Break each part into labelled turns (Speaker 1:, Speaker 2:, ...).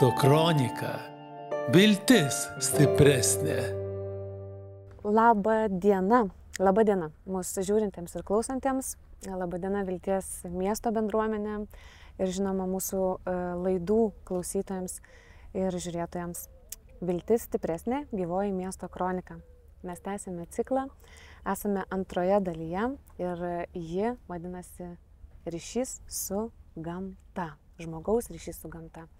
Speaker 1: Miesto kronika. Viltis stipresnė.
Speaker 2: Labą dieną. Labą dieną mūsų žiūrintiems ir klausantiems. Labą dieną Vilties miesto bendruomenė ir žinoma mūsų e, laidų klausytojams ir žiūrėtojams. Viltis stipresnė gyvoji miesto kronika. Mes tęsime ciklą, esame antroje dalyje ir ji vadinasi ryšys su gamta žmogaus ryšys su gamta.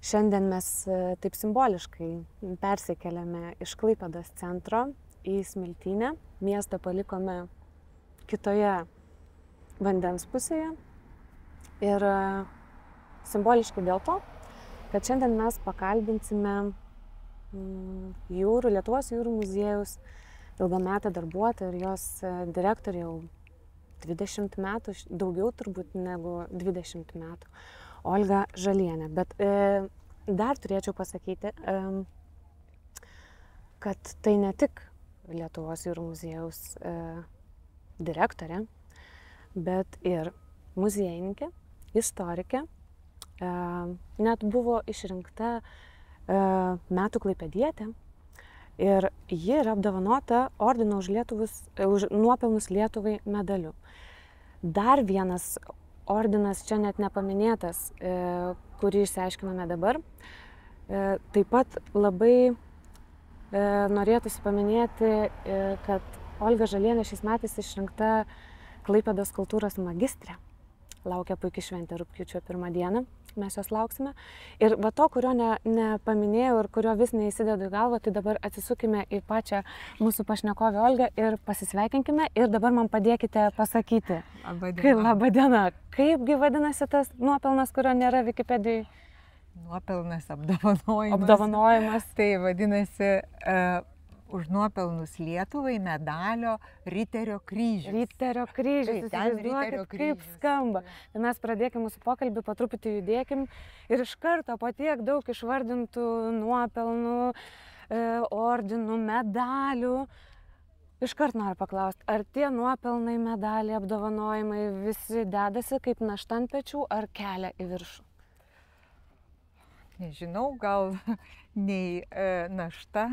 Speaker 2: Šiandien mes e, taip simboliškai persikeliame iš Klaipados centro į Smiltynę. Miestą palikome kitoje vandens pusėje. Ir e, simboliškai dėl to, kad šiandien mes pakalbinsime mm, jūrų, Lietuvos jūrų muziejus ilgametę darbuotoją ir jos e, direktorį jau 20 metų, daugiau turbūt negu 20 metų, Olga Žalienė. Bet e, dar turėčiau pasakyti, e, kad tai ne tik Lietuvos jūrų muziejaus e, direktorė, bet ir muziejininkė, istorikė, e, net buvo išrinkta e, metų klaipėdietė Ir ji yra apdovanota ordino už, Lietuvus, už nuopelnus Lietuvai medaliu. Dar vienas ordinas čia net nepaminėtas, e, kurį išsiaiškiname dabar. E, taip pat labai e, norėtųsi paminėti, kad Olga Žalienė šiais metais išrinkta Klaipėdos kultūros magistrė. Laukia puikiai šventė rūpjūčio pirmą dieną mes jos lauksime. Ir va to, kurio ne, nepaminėjau ir kurio vis neįsidedu į galvą, tai dabar atsisukime į pačią mūsų pašnekovę Olgą ir pasisveikinkime ir dabar man padėkite pasakyti.
Speaker 3: Labadiena.
Speaker 2: Kai, laba diena. Kaipgi vadinasi tas nuopelnas, kurio nėra Wikipedijai?
Speaker 3: Nuopelnas apdovanojimas.
Speaker 2: Apdovanojimas.
Speaker 3: Tai vadinasi uh, už nuopelnus Lietuvai medalio Riterio kryžius.
Speaker 2: Riterio kryžius.
Speaker 3: Tai Riterio
Speaker 2: kaip skamba. Tai mes pradėkime mūsų pokalbį, po truputį judėkim ir iš karto po tiek daug išvardintų nuopelnų, e, ordinų, medalių. Iškart noriu paklausti, ar tie nuopelnai, medaliai, apdovanojimai visi dedasi kaip našta ant pečių ar kelia į viršų?
Speaker 3: Nežinau, gal nei e, našta,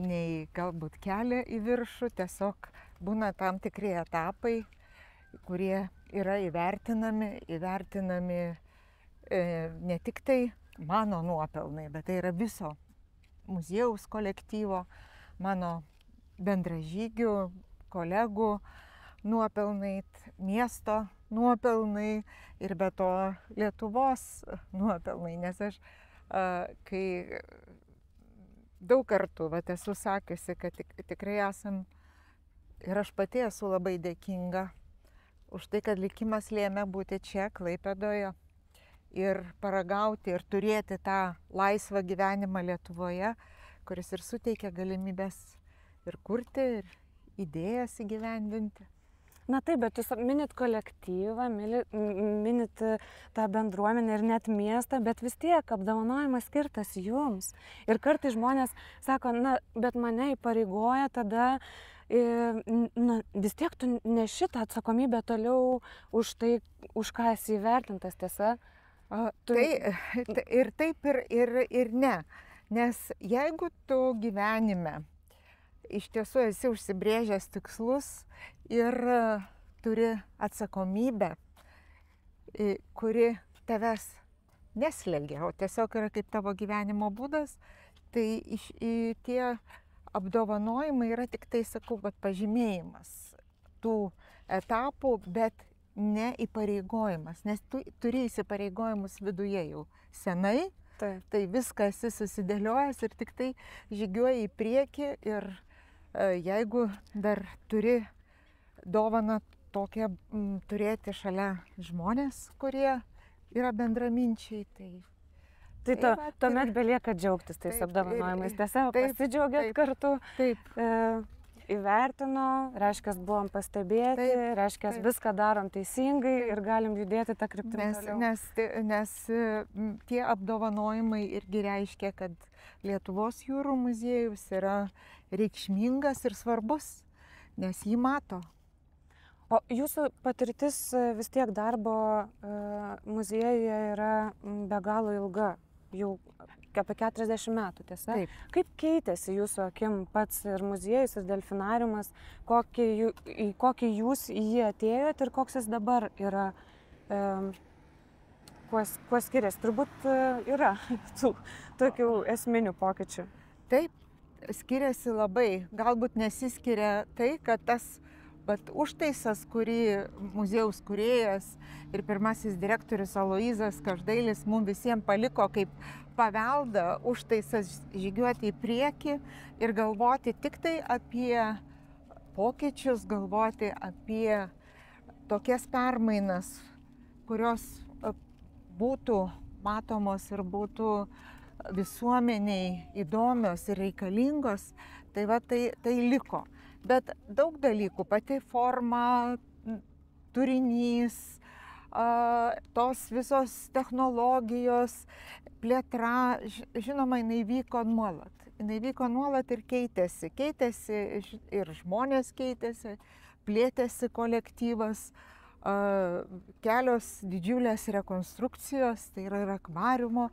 Speaker 3: nei galbūt kelia į viršų, tiesiog būna tam tikri etapai, kurie yra įvertinami, įvertinami e, ne tik tai mano nuopelnai, bet tai yra viso muziejaus kolektyvo, mano bendražygių, kolegų nuopelnai, miesto nuopelnai ir be to Lietuvos nuopelnai, nes aš kai daug kartų, va, esu sakiusi, kad tik, tikrai esam ir aš pati esu labai dėkinga už tai, kad likimas lėmė būti čia, Klaipėdoje ir paragauti ir turėti tą laisvą gyvenimą Lietuvoje, kuris ir suteikia galimybės ir kurti, ir idėjas įgyvendinti.
Speaker 2: Na taip, bet jūs minit kolektyvą, minit e, tą bendruomenę ir net miestą, bet vis tiek apdovanojimas skirtas jums. Ir kartai žmonės sako, na, bet mane įpareigoja tada, e, na, vis tiek tu ne šitą atsakomybę toliau už tai, už ką esi įvertintas, tiesa?
Speaker 3: Tu... Tai ir taip, ir, ir, ir ne. Nes jeigu tu gyvenime iš tiesų esi užsibrėžęs tikslus ir e, turi atsakomybę, kuri tavęs neslegia, o tiesiog yra kaip tavo gyvenimo būdas, tai iš, tie apdovanojimai yra tik tai, sakau, kad pažymėjimas tų etapų, bet ne įpareigojimas, nes tu turi įsipareigojimus viduje jau senai, tai, tai viską esi susidėliojęs ir tik tai žygiuoji į priekį ir E, jeigu dar turi dovaną tokią m, turėti šalia žmonės, kurie yra bendraminčiai, tai
Speaker 2: Tai to, tuomet belieka džiaugtis tais taip, apdovanojimais. Tiesiog pasidžiaugiat kartu.
Speaker 3: Taip.
Speaker 2: E, įvertino, reiškia, buvom pastebėti, taip, reiškia, taip. viską darom teisingai taip. ir galim judėti tą kryptimį.
Speaker 3: Nes, nes, nes tie apdovanojimai irgi reiškia, kad Lietuvos jūrų muziejus yra reikšmingas ir svarbus, nes jį mato.
Speaker 2: O jūsų patirtis e, vis tiek darbo uh, muziejuje yra be galo ilga, jau apie 40 metų, tiesa?
Speaker 3: Taip.
Speaker 2: Kaip keitėsi jūsų akim pats ir muziejus, ir delfinariumas, kokį, į kokį jūs į jį atėjote ir koks jis dabar yra, um, kuo, kuo skiriasi? Turbūt yra tų tokių esminių pokyčių.
Speaker 3: Taip, skiriasi labai. Galbūt nesiskiria tai, kad tas Bet užtaisas, kurį muziejaus kuriejas ir pirmasis direktorius Aloizas Každailis mums visiems paliko kaip paveldą, užtaisas žygiuoti į priekį ir galvoti tik tai apie pokyčius, galvoti apie tokias permainas, kurios e, būtų matomos ir būtų visuomeniai įdomios ir reikalingos, tai va tai, tai liko bet daug dalykų, pati forma, turinys, tos visos technologijos, plėtra, žinoma, jinai vyko nuolat. Jinai vyko nuolat ir keitėsi. Keitėsi ir žmonės keitėsi, plėtėsi kolektyvas, kelios didžiulės rekonstrukcijos, tai yra ir akvariumo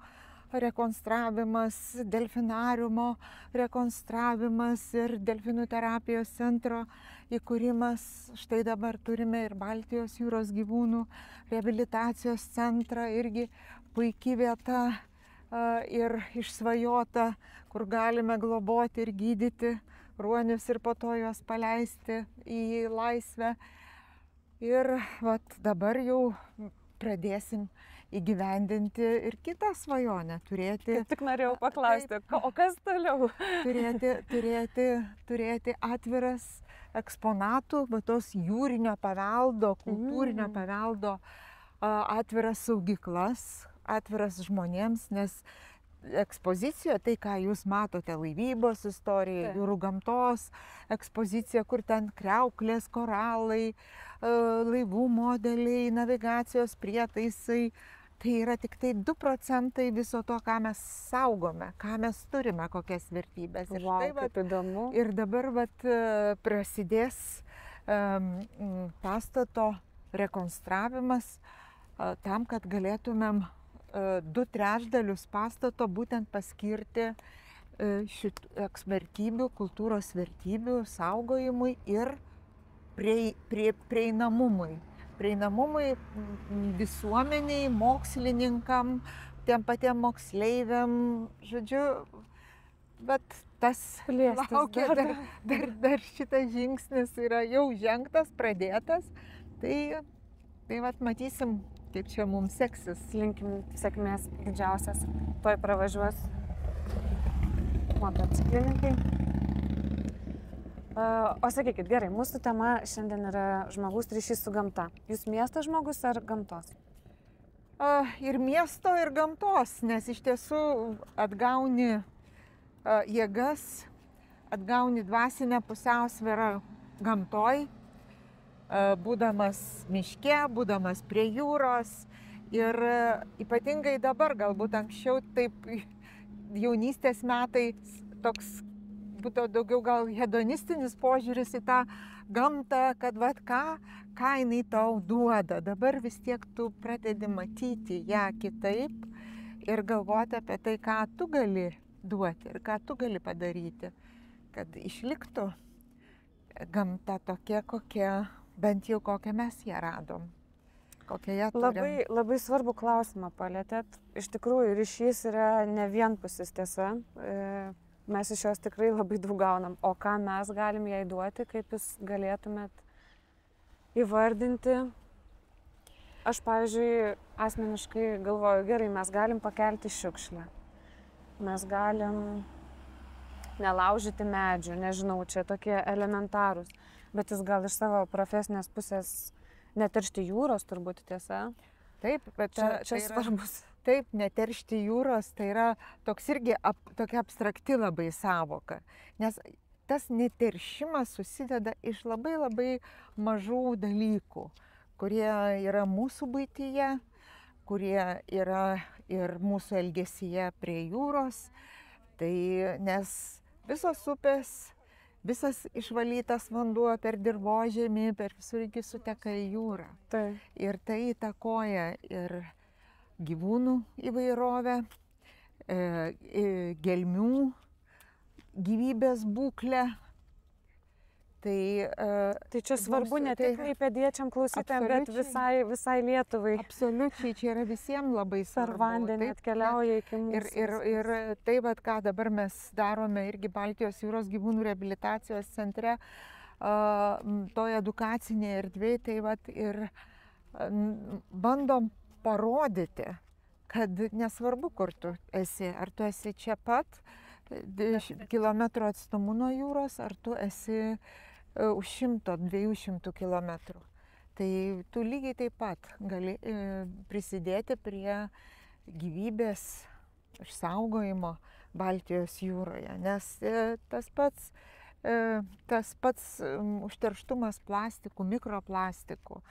Speaker 3: rekonstravimas, delfinariumo rekonstravimas ir delfinų terapijos centro įkūrimas. Štai dabar turime ir Baltijos jūros gyvūnų reabilitacijos centrą, irgi puikia vieta ir išsvajota, kur galime globoti ir gydyti ruonius ir po to juos paleisti į laisvę. Ir vat, dabar jau pradėsim įgyvendinti ir kitą svajonę - turėti.
Speaker 2: Kaip tik norėjau paklausti, taip, o kas toliau?
Speaker 3: turėti, turėti, turėti atviras eksponatų, va tos jūrinio paveldo, kultūrinio mm. paveldo atviras saugyklas, atviras žmonėms, nes ekspozicijoje, tai ką jūs matote laivybos istorijoje, jūrų gamtos ekspozicija, kur ten kreuklės, koralai, laivų modeliai, navigacijos prietaisai, tai yra tik tai 2 procentai viso to, ką mes saugome, ką mes turime, kokias vertybės.
Speaker 2: Ir, wow, štai, vat, įdomu.
Speaker 3: ir dabar vat, prasidės um, pastato rekonstravimas uh, tam, kad galėtumėm uh, du trečdalius pastato būtent paskirti uh, šitų vertybių, kultūros vertybių saugojimui ir prie, prie, prieinamumui prieinamumui visuomeniai, mokslininkam, tiem patiem moksleiviam, žodžiu, bet tas
Speaker 2: Plėstis
Speaker 3: laukia, dar, dar, dar šitas žingsnis yra jau žengtas, pradėtas, tai, tai vat matysim, kaip čia mums seksis.
Speaker 2: Linkim sėkmės didžiausias, toj pravažiuos motociklininkai. O sakykit, gerai, mūsų tema šiandien yra žmogus ryšys su gamta. Jūs miesto žmogus ar gamtos?
Speaker 3: Ir miesto, ir gamtos, nes iš tiesų atgauni jėgas, atgauni dvasinę pusiausvyrą gamtoj, būdamas miške, būdamas prie jūros. Ir ypatingai dabar, galbūt anksčiau, taip jaunystės metais toks būtų daugiau gal hedonistinis požiūris į tą gamtą, kad vad ką, ką jinai tau duoda. Dabar vis tiek tu pradedi matyti ją kitaip ir galvoti apie tai, ką tu gali duoti ir ką tu gali padaryti, kad išliktų gamta tokia, kokia, bent jau kokią mes ją radom.
Speaker 2: Labai, labai svarbu klausimą palėtėt. Iš tikrųjų, ryšys yra ne vienpusis tiesa. E mes iš jos tikrai labai daug gaunam. O ką mes galim jai duoti, kaip jūs galėtumėt įvardinti? Aš, pavyzdžiui, asmeniškai galvoju, gerai, mes galim pakelti šiukšlę. Mes galim nelaužyti medžių, nežinau, čia tokie elementarūs. Bet jis gal iš savo profesinės pusės neteršti jūros, turbūt tiesa.
Speaker 3: Taip, bet
Speaker 2: čia, čia tai yra... svarbus
Speaker 3: Taip, neteršti jūros tai yra toks irgi ap, tokia abstrakti labai savoka, nes tas neteršimas susideda iš labai labai mažų dalykų, kurie yra mūsų būtyje, kurie yra ir mūsų elgesyje prie jūros. Tai nes visos upės, visas išvalytas vanduo per dirbožėmį, per visur iki suteka į jūrą.
Speaker 2: Tai.
Speaker 3: Ir tai įtakoja ir gyvūnų įvairovę, e, e, gelmių gyvybės būklę. Tai, e,
Speaker 2: Tai čia svarbu
Speaker 3: Mums-
Speaker 2: ne
Speaker 3: tai-
Speaker 2: tik klaipėdiečiam klausytėm, bet visai, visai Lietuvai.
Speaker 3: absoliučiai čia yra visiems labai
Speaker 2: Per
Speaker 3: svarbu.
Speaker 2: vandenį
Speaker 3: Taip,
Speaker 2: atkeliauja iki
Speaker 3: Ir,
Speaker 2: mūsų.
Speaker 3: ir, ir tai, vat, ką dabar mes darome irgi Baltijos jūros gyvūnų rehabilitacijos centre, toje edukacinėje erdvėje, tai vat, ir bandom parodyti, kad nesvarbu, kur tu esi, ar tu esi čia pat, deš- kilometrų atstumu nuo jūros, ar tu esi e, už 100-200 km. Tai tu lygiai taip pat gali e, prisidėti prie gyvybės išsaugojimo Baltijos jūroje, nes e, tas pats, e, tas pats užterštumas plastikų, mikroplastikų,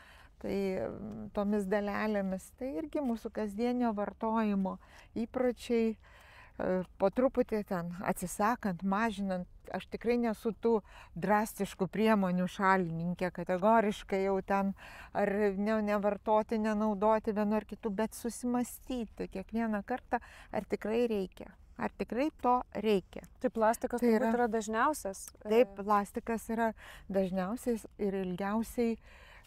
Speaker 3: tai m, tomis dalelėmis, tai irgi mūsų kasdienio vartojimo įpročiai, e, po truputį ten atsisakant, mažinant, aš tikrai nesu tų drastiškų priemonių šalininkė, kategoriškai jau ten ar ne, nevartoti, nenaudoti vienu ar kitu, bet susimastyti kiekvieną kartą, ar tikrai reikia. Ar tikrai to reikia?
Speaker 2: Tai plastikas
Speaker 3: Tai yra-
Speaker 2: yra, dažniausias. e,
Speaker 3: Taip, plastikas yra dažniausiai ir ilgiausiai e,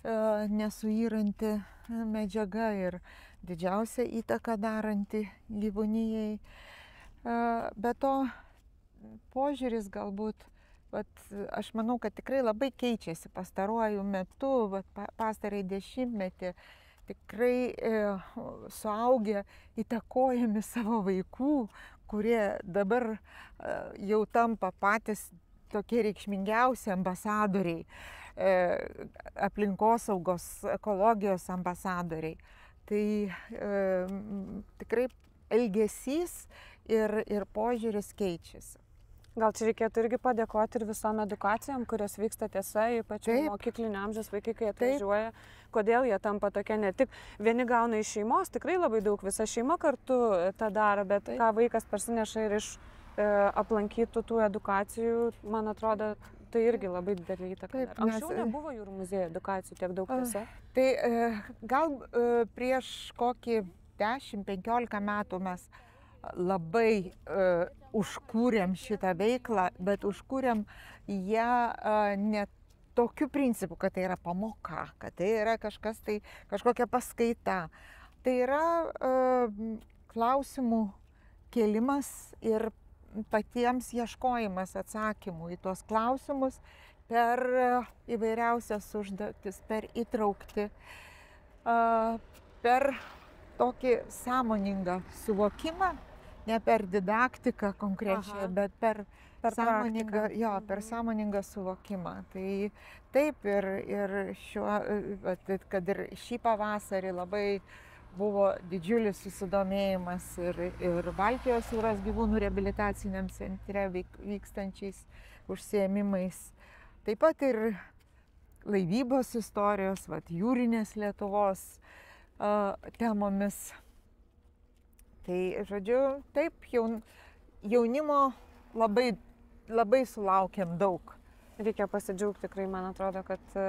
Speaker 3: nesuyranti e, medžiaga ir didžiausia įtaka daranti gyvūnijai. E, Be to, požiūris galbūt, vat, aš manau, kad tikrai labai keičiasi pastaruoju metu, vat, pa- pastarai dešimtmetį. Tikrai e, suaugę įtakojami savo vaikų, kurie dabar e, jau tampa patys tokie reikšmingiausi ambasadoriai, e, aplinkosaugos, ekologijos ambasadoriai. Tai e, tikrai elgesys ir, ir požiūris keičiasi.
Speaker 2: Gal čia reikėtų irgi padėkoti ir visom edukacijom, kurios vyksta tiesa, ypač
Speaker 3: Taip.
Speaker 2: mokyklinio amžiaus vaikai, kai atvažiuoja, kodėl jie tampa tokie ne tik vieni gauna iš šeimos, tikrai labai daug, visa šeima kartu e, tą daro, bet
Speaker 3: Taip.
Speaker 2: ką vaikas parsineša ir iš e, aplankytų tų edukacijų, man atrodo, tai irgi labai didelį įtaką.
Speaker 3: Taip,
Speaker 2: daro. Anksčiau
Speaker 3: nes, e,
Speaker 2: nebuvo jūrų muziejų edukacijų tiek daug tiesa.
Speaker 3: Tai e, gal e, prieš kokį 10-15 metų mes labai e, užkūrėm šitą veiklą, bet užkūrėm ją e, ne tokiu principu, kad tai yra pamoka, kad tai yra kažkas tai, kažkokia paskaita. Tai yra e, klausimų kėlimas ir patiems ieškojimas atsakymų į tuos klausimus per e, įvairiausias užduotis, per įtraukti, per tokį sąmoningą suvokimą, ne per didaktiką konkrečią,
Speaker 2: Aha.
Speaker 3: bet per,
Speaker 2: Per
Speaker 3: sąmoningą, jo, per
Speaker 2: Mhm.
Speaker 3: sąmoningą suvokimą. Tai taip ir, ir šiuo, e, kad ir šį pavasarį labai buvo didžiulis susidomėjimas ir, ir Baltijos jūros gyvūnų rehabilitaciniam centre vyk, vykstančiais užsiemimais. Taip pat ir laivybos istorijos, vat, jūrinės Lietuvos a, temomis. Tai, žodžiu, taip, jaun, jaunimo labai, labai sulaukiam daug.
Speaker 2: Reikia pasidžiaugti tikrai, man atrodo, kad e,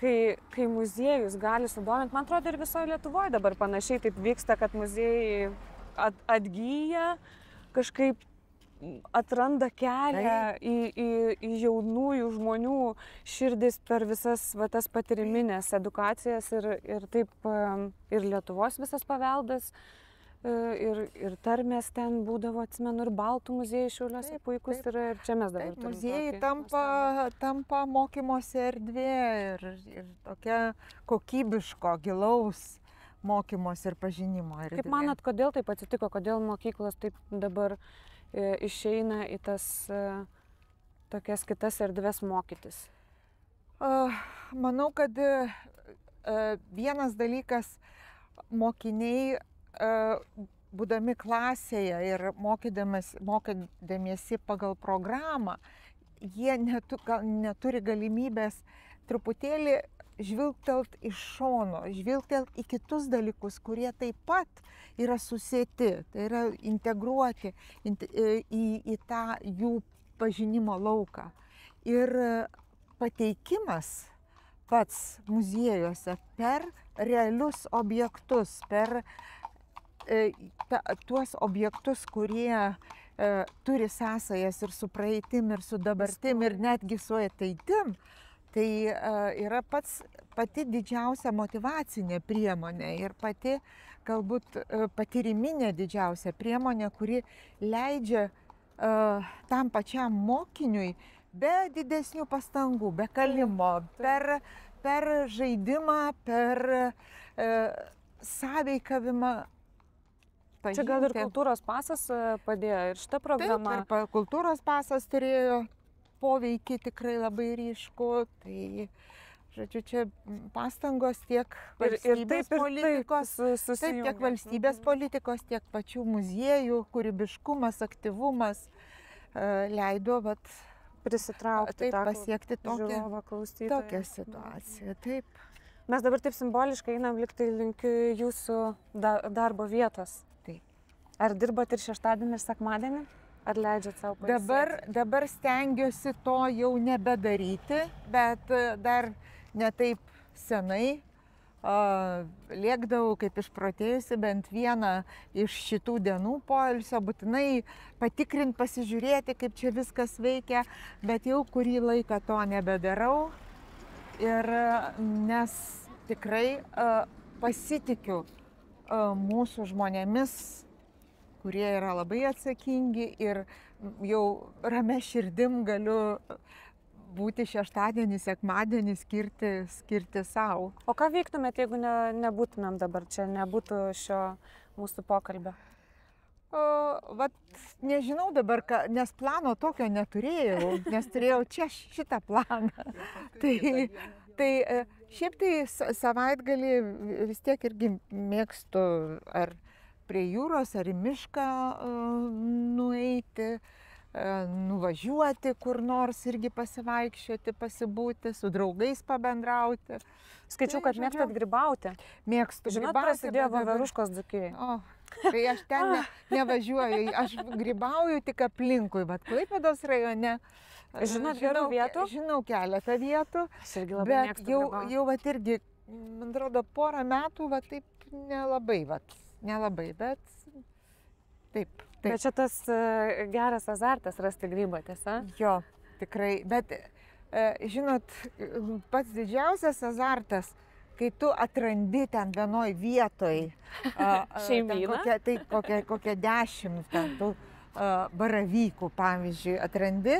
Speaker 2: kai, kai muziejus gali sudominti, man atrodo ir visoje Lietuvoje dabar panašiai taip vyksta, kad muziejai at, atgyja, kažkaip atranda kelią į, į, į jaunųjų žmonių širdis per visas va, tas patiriminės edukacijas ir, ir taip ir Lietuvos visas paveldas. e, Ir, ir tarmės ten būdavo, atsimenu, ir baltų muziejai šiuliuose puikus
Speaker 3: taip.
Speaker 2: yra ir čia mes dabar.
Speaker 3: Taip, muziejai
Speaker 2: tokį
Speaker 3: tampa,
Speaker 2: nuostabų.
Speaker 3: tampa mokymosi erdvė ir, ir tokia kokybiško, gilaus mokymosi ir pažinimo erdvė.
Speaker 2: Kaip manot, kodėl taip atsitiko, kodėl mokyklos taip dabar e, išeina į tas e, tokias kitas erdves mokytis?
Speaker 3: Manau, kad e, e, vienas dalykas mokiniai, e, būdami klasėje ir mokydamiesi pagal programą, jie netu, gal, neturi galimybės truputėlį žvilgtelt iš šono, žvilgtelt į kitus dalykus, kurie taip pat yra susėti, tai yra integruoti int- e, į, į tą jų pažinimo lauką. Ir pateikimas pats muziejuose per realius objektus, per e, ta, tuos objektus, kurie e, turi sąsajas ir su praeitim, ir su dabartim, ir netgi su ateitim, tai e, yra pats, pati didžiausia motivacinė priemonė ir pati, galbūt e, patiriminė didžiausia priemonė, kuri leidžia e, tam pačiam mokiniui be didesnių pastangų, be kalimo, per, per žaidimą, per e, sąveikavimą.
Speaker 2: Čia gal ir kultūros pasas e, padėjo ir šitą programą.
Speaker 3: Taip, ir pa, kultūros pasas turėjo poveikį tikrai labai ryšku. Tai, žodžiu, čia pastangos tiek valstybės ir, ir taip, ir politikos, taip, taip, tiek valstybės mhm. politikos, tiek pačių muziejų, kūrybiškumas, aktyvumas e, leido vat,
Speaker 2: prisitraukti,
Speaker 3: taip, pasiekti tokią, tokią
Speaker 2: mhm.
Speaker 3: situaciją. Taip.
Speaker 2: Mes dabar taip simboliškai einam liktai link jūsų da darbo vietos. Ar dirbat ir šeštadienį, ir sekmadienį? Ar leidžiat savo pailsėti?
Speaker 3: Dabar, dabar stengiuosi to jau nebedaryti, bet dar netaip senai lėkdavau kaip išprotėjusi bent vieną iš šitų dienų poilsio, būtinai patikrinti, pasižiūrėti, kaip čia viskas veikia, bet jau kurį laiką to nebedarau. Ir nes tikrai pasitikiu mūsų žmonėmis, kurie yra labai atsakingi ir jau ramia širdim galiu būti šeštadienį, sekmadienį skirti, skirti savo.
Speaker 2: O ką veiktumėt, jeigu ne, nebūtumėm dabar čia, nebūtų šio mūsų pokalbio?
Speaker 3: O, vat, nežinau dabar, ką, nes plano tokio neturėjau, nes turėjau čia šitą planą. tai, tai e, šiaip tai savaitgalį vis tiek irgi mėgstu ar prie jūros, ar į mišką uh, nueiti. E, nuvažiuoti kur nors irgi pasivaikščioti, pasibūti, su draugais pabendrauti.
Speaker 2: Skaičiau, tai, kad mėgstat gribauti.
Speaker 3: Mėgstu.
Speaker 2: Žinot, gribauti, prasidėjo Vavaruškos dzukijai.
Speaker 3: O, tai aš ten ne, nevažiuoju, aš gribauju tik aplinkui, bet Klaipėdos rajone.
Speaker 2: E, Žinot, gerų vietų?
Speaker 3: Žinau keletą vietų.
Speaker 2: Aš irgi labai
Speaker 3: bet jau, gribauti. jau vat irgi, man atrodo, porą metų, va taip nelabai, va, nelabai, bet taip.
Speaker 2: Taip. Bet čia tas e, geras azartas rasti grybą, tiesa?
Speaker 3: Jo, tikrai. Bet, e, žinot, pats didžiausias azartas, kai tu atrandi ten vienoj vietoj
Speaker 2: šeimyną.
Speaker 3: Kokia, tai kokia, kokia dešimt ten tų baravykų, pavyzdžiui, atrandi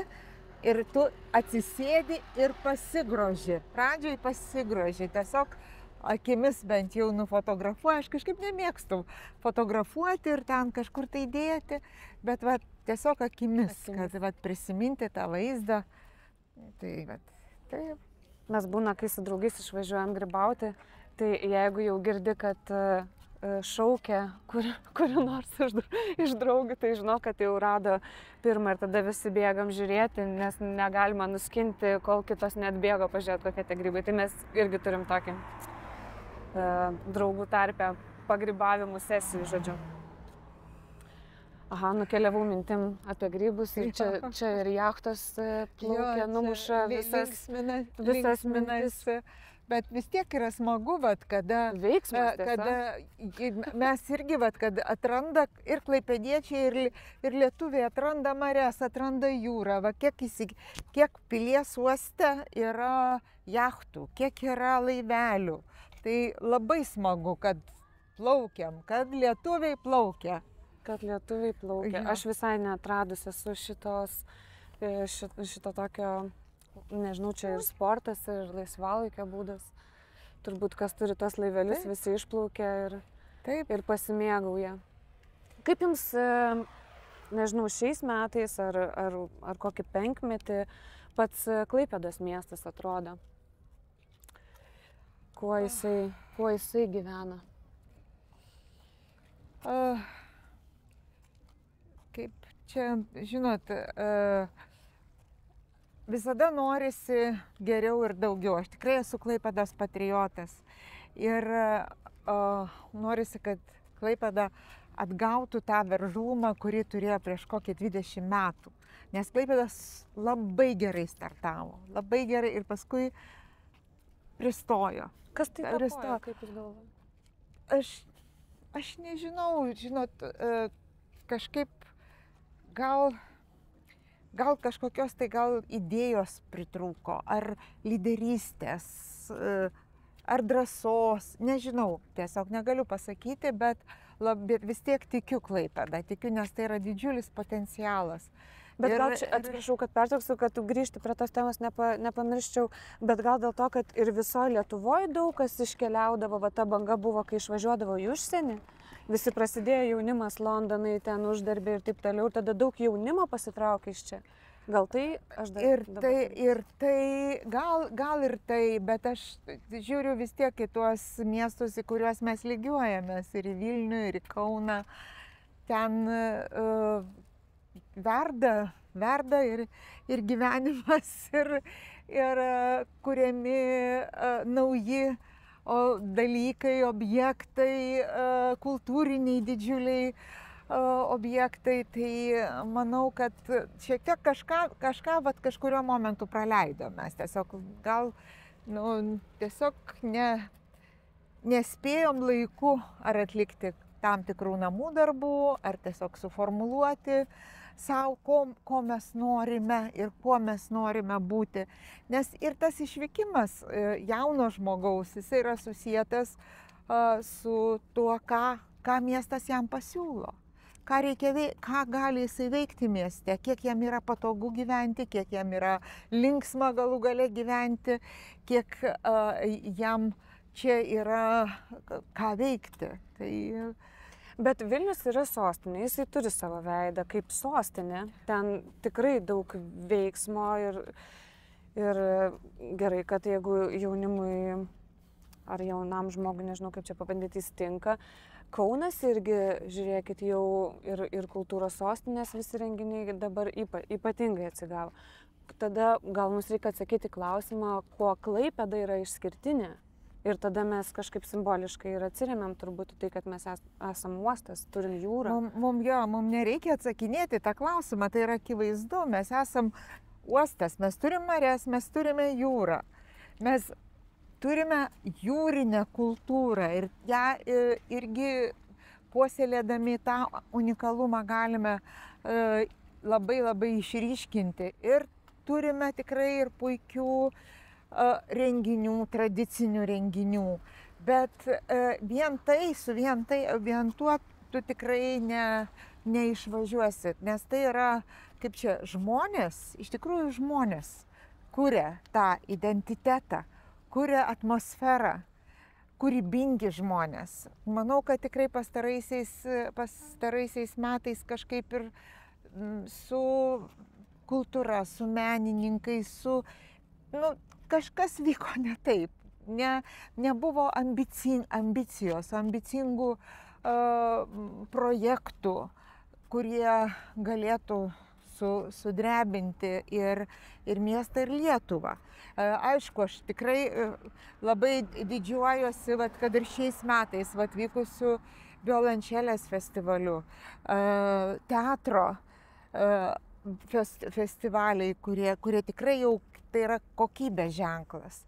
Speaker 3: ir tu atsisėdi ir pasigroži. Pradžioj pasigroži. Tiesiog akimis bent jau nufotografuoju, aš kažkaip nemėgstu fotografuoti ir ten kažkur tai dėti, bet va, tiesiog akimis, akimis. kad va, prisiminti tą vaizdą. Tai, va, taip.
Speaker 2: Mes būna, kai su draugais išvažiuojam gribauti, tai jeigu jau girdi, kad uh, šaukia kuri, kuri nors iš, iš draugų, tai žinau, kad jau rado pirmą ir tada visi bėgam žiūrėti, nes negalima nuskinti, kol kitos net bėgo pažiūrėti, kokie tie grybai. Tai mes irgi turim tokį E, draugų tarpę pagrybavimų sesijų, žodžiu. Aha, nukeliavau mintim apie grybus ir čia, čia ir jachtos e, plaukia, numuša visas, visas mintis.
Speaker 3: Bet vis tiek yra smagu, vat, kada,
Speaker 2: Veiksmas,
Speaker 3: e, kada mes irgi, vat, kad atranda ir klaipėdiečiai, ir, ir lietuviai atranda marės, atranda jūrą, va, kiek, įsig, kiek pilies uoste yra jachtų, kiek yra laivelių. Tai labai smagu, kad plaukiam, kad lietuviai plaukia.
Speaker 2: Kad lietuviai plaukia. Ja. Aš visai netradus esu šitos, e, šito, tokio, nežinau, čia ir sportas, ir laisvalaikio būdas. Turbūt kas turi tos laivelius, Taip. visi išplaukia ir, Taip. ir pasimėgauja. Kaip jums, e, nežinau, šiais metais ar, ar, ar kokį penkmetį pats Klaipėdas miestas atrodo? Kuo jisai, kuo jisai gyvena?
Speaker 3: Uh, kaip čia, žinot, uh, visada norisi geriau ir daugiau. Aš tikrai esu Klaipadas patriotas. Ir uh, norisi, kad Klaipada atgautų tą veržlumą, kurį turėjo prieš kokį 20 metų. Nes Klaipėdas labai gerai startavo, labai gerai ir paskui pristojo.
Speaker 2: Kas tai tapojo,
Speaker 3: to-
Speaker 2: kaip jūs galvojate?
Speaker 3: Aš, aš nežinau, žinot, e, kažkaip gal, gal kažkokios tai gal idėjos pritrūko, ar lyderystės, e, ar drąsos, nežinau, tiesiog negaliu pasakyti, bet, lab, bet vis tiek tikiu klaipėdą, tikiu, nes tai yra didžiulis potencialas.
Speaker 2: Bet
Speaker 3: Ir-
Speaker 2: gal čia, atsiprašau, kad pertrauksiu, kad tu grįžti prie tos temos nepa, nepamirščiau, bet gal dėl to, kad ir visoje Lietuvoje daug kas iškeliaudavo, va ta banga buvo, kai išvažiuodavo į užsienį, visi prasidėjo jaunimas Londonai, ten uždarbė ir taip toliau, ir tada daug jaunimo pasitraukė iš čia. Gal tai aš dar...
Speaker 3: Ir
Speaker 2: dabar
Speaker 3: tai,
Speaker 2: taip-
Speaker 3: ir tai, gal, gal ir tai, bet aš žiūriu vis tiek į tuos miestus, į kuriuos mes lygiuojamės, ir į Vilnių, ir į Kauną. Ten uh, verda, verda ir, ir gyvenimas, ir, ir uh, kuriami uh, nauji dalykai, objektai, uh, kultūriniai didžiuliai uh, objektai, tai manau, kad šiek tiek kažką, kažką vat, kažkurio momentu praleidom. Mes tiesiog gal, nu, tiesiog ne, nespėjom laiku ar atlikti tam tikrų namų darbų, ar tiesiog suformuluoti savo, ko, ko mes norime ir kuo mes norime būti. Nes ir tas išvykimas e, jauno žmogaus, jis yra susijęs su tuo, ką, ką miestas jam pasiūlo ką, reikia, ką gali jisai veikti mieste, kiek jam yra patogu gyventi, kiek jam yra linksma galų gale gyventi, kiek uh, jam čia yra ką veikti. Tai
Speaker 2: Bet Vilnius yra sostinė, jisai turi savo veidą kaip sostinė. Ten tikrai daug veiksmo ir, ir gerai, kad jeigu jaunimui ar jaunam žmogui, nežinau kaip čia pabandyti, jis tinka. Kaunas irgi, žiūrėkit, jau ir, ir kultūros sostinės visi renginiai dabar ypa, ypatingai atsigavo. Tada gal mums reikia atsakyti klausimą, kuo Klaipėda yra išskirtinė. Ir tada mes kažkaip simboliškai ir atsiriamėm turbūt tai, kad mes es, esam uostas, turim jūrą.
Speaker 3: mums mum, jo, mum nereikia atsakinėti tą klausimą, tai yra akivaizdu, mes esam uostas, mes turime marės, mes turime jūrą. Mes turime jūrinę kultūrą ir ją e, irgi puoselėdami tą unikalumą galime e, labai labai išryškinti. Ir turime tikrai ir puikių e, renginių, tradicinių renginių. Bet e, vien tai, su vien, tai, vien tuo tu tikrai ne, neišvažiuosi, nes tai yra, kaip čia, žmonės, iš tikrųjų žmonės kuria tą identitetą, kuria atmosferą, kūrybingi žmonės. Manau, kad tikrai pastaraisiais, pastaraisiais metais kažkaip ir su kultūra, su menininkais, su... Nu, kažkas vyko ne taip. Ne, nebuvo ambicin, ambicijos, ambicingų uh, projektų, kurie galėtų su, sudrebinti ir, ir miestą, ir Lietuvą. Aišku, aš tikrai e, labai didžiuojuosi, vat, kad ir šiais metais vat, vykusiu Violančelės festivaliu, teatro fest, festivaliai, kurie, kurie tikrai jau tai yra kokybės ženklas.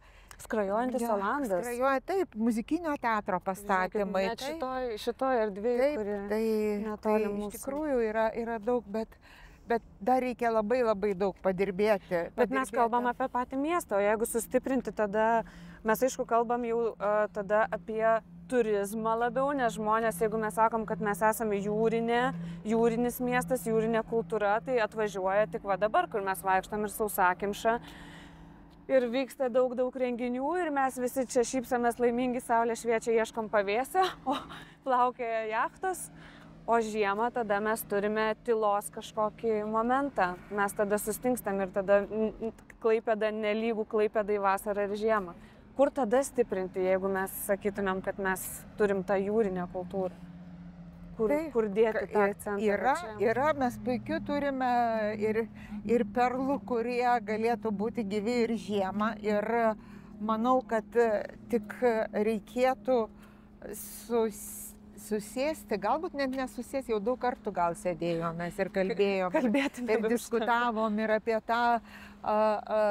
Speaker 2: Skrajojantis
Speaker 3: Jo,
Speaker 2: Olandas.
Speaker 3: Skrajoja taip, muzikinio teatro pastatymai.
Speaker 2: Net
Speaker 3: taip.
Speaker 2: šitoj, šitoj erdvėje,
Speaker 3: Taip,
Speaker 2: kuri...
Speaker 3: tai,
Speaker 2: netoli
Speaker 3: tai iš
Speaker 2: mūsų.
Speaker 3: tikrųjų yra, yra daug, bet, bet dar reikia labai labai daug padirbėti.
Speaker 2: Bet mes kalbam apie patį miestą, o jeigu sustiprinti, tada mes aišku kalbam jau uh, tada apie turizmą labiau, nes žmonės, jeigu mes sakom, kad mes esame jūrinė, jūrinis miestas, jūrinė kultūra, tai atvažiuoja tik va dabar, kur mes vaikštam ir sausakimša. Ir vyksta daug, daug renginių ir mes visi čia šypsamės laimingi, saulė šviečia, ieškom pavėsio, o plaukia jachtos. O žiemą tada mes turime tylos kažkokį momentą. Mes tada sustingstam ir tada klaipėda nelygų klaipėdai vasarą ir žiemą. Kur tada stiprinti, jeigu mes sakytumėm, kad mes turim tą jūrinę kultūrą? Kur,
Speaker 3: Taip,
Speaker 2: kur dėti tą akcentą?
Speaker 3: Yra, yra, mes puikių turime ir, ir perlų, kurie galėtų būti gyvi ir žiemą. Ir manau, kad tik reikėtų sus, susėsti, galbūt net nesusėsti, jau daug kartų gal sėdėjomės ir kalbėjom.
Speaker 2: Kalbėtume.
Speaker 3: Ir diskutavom ir apie tą a, a,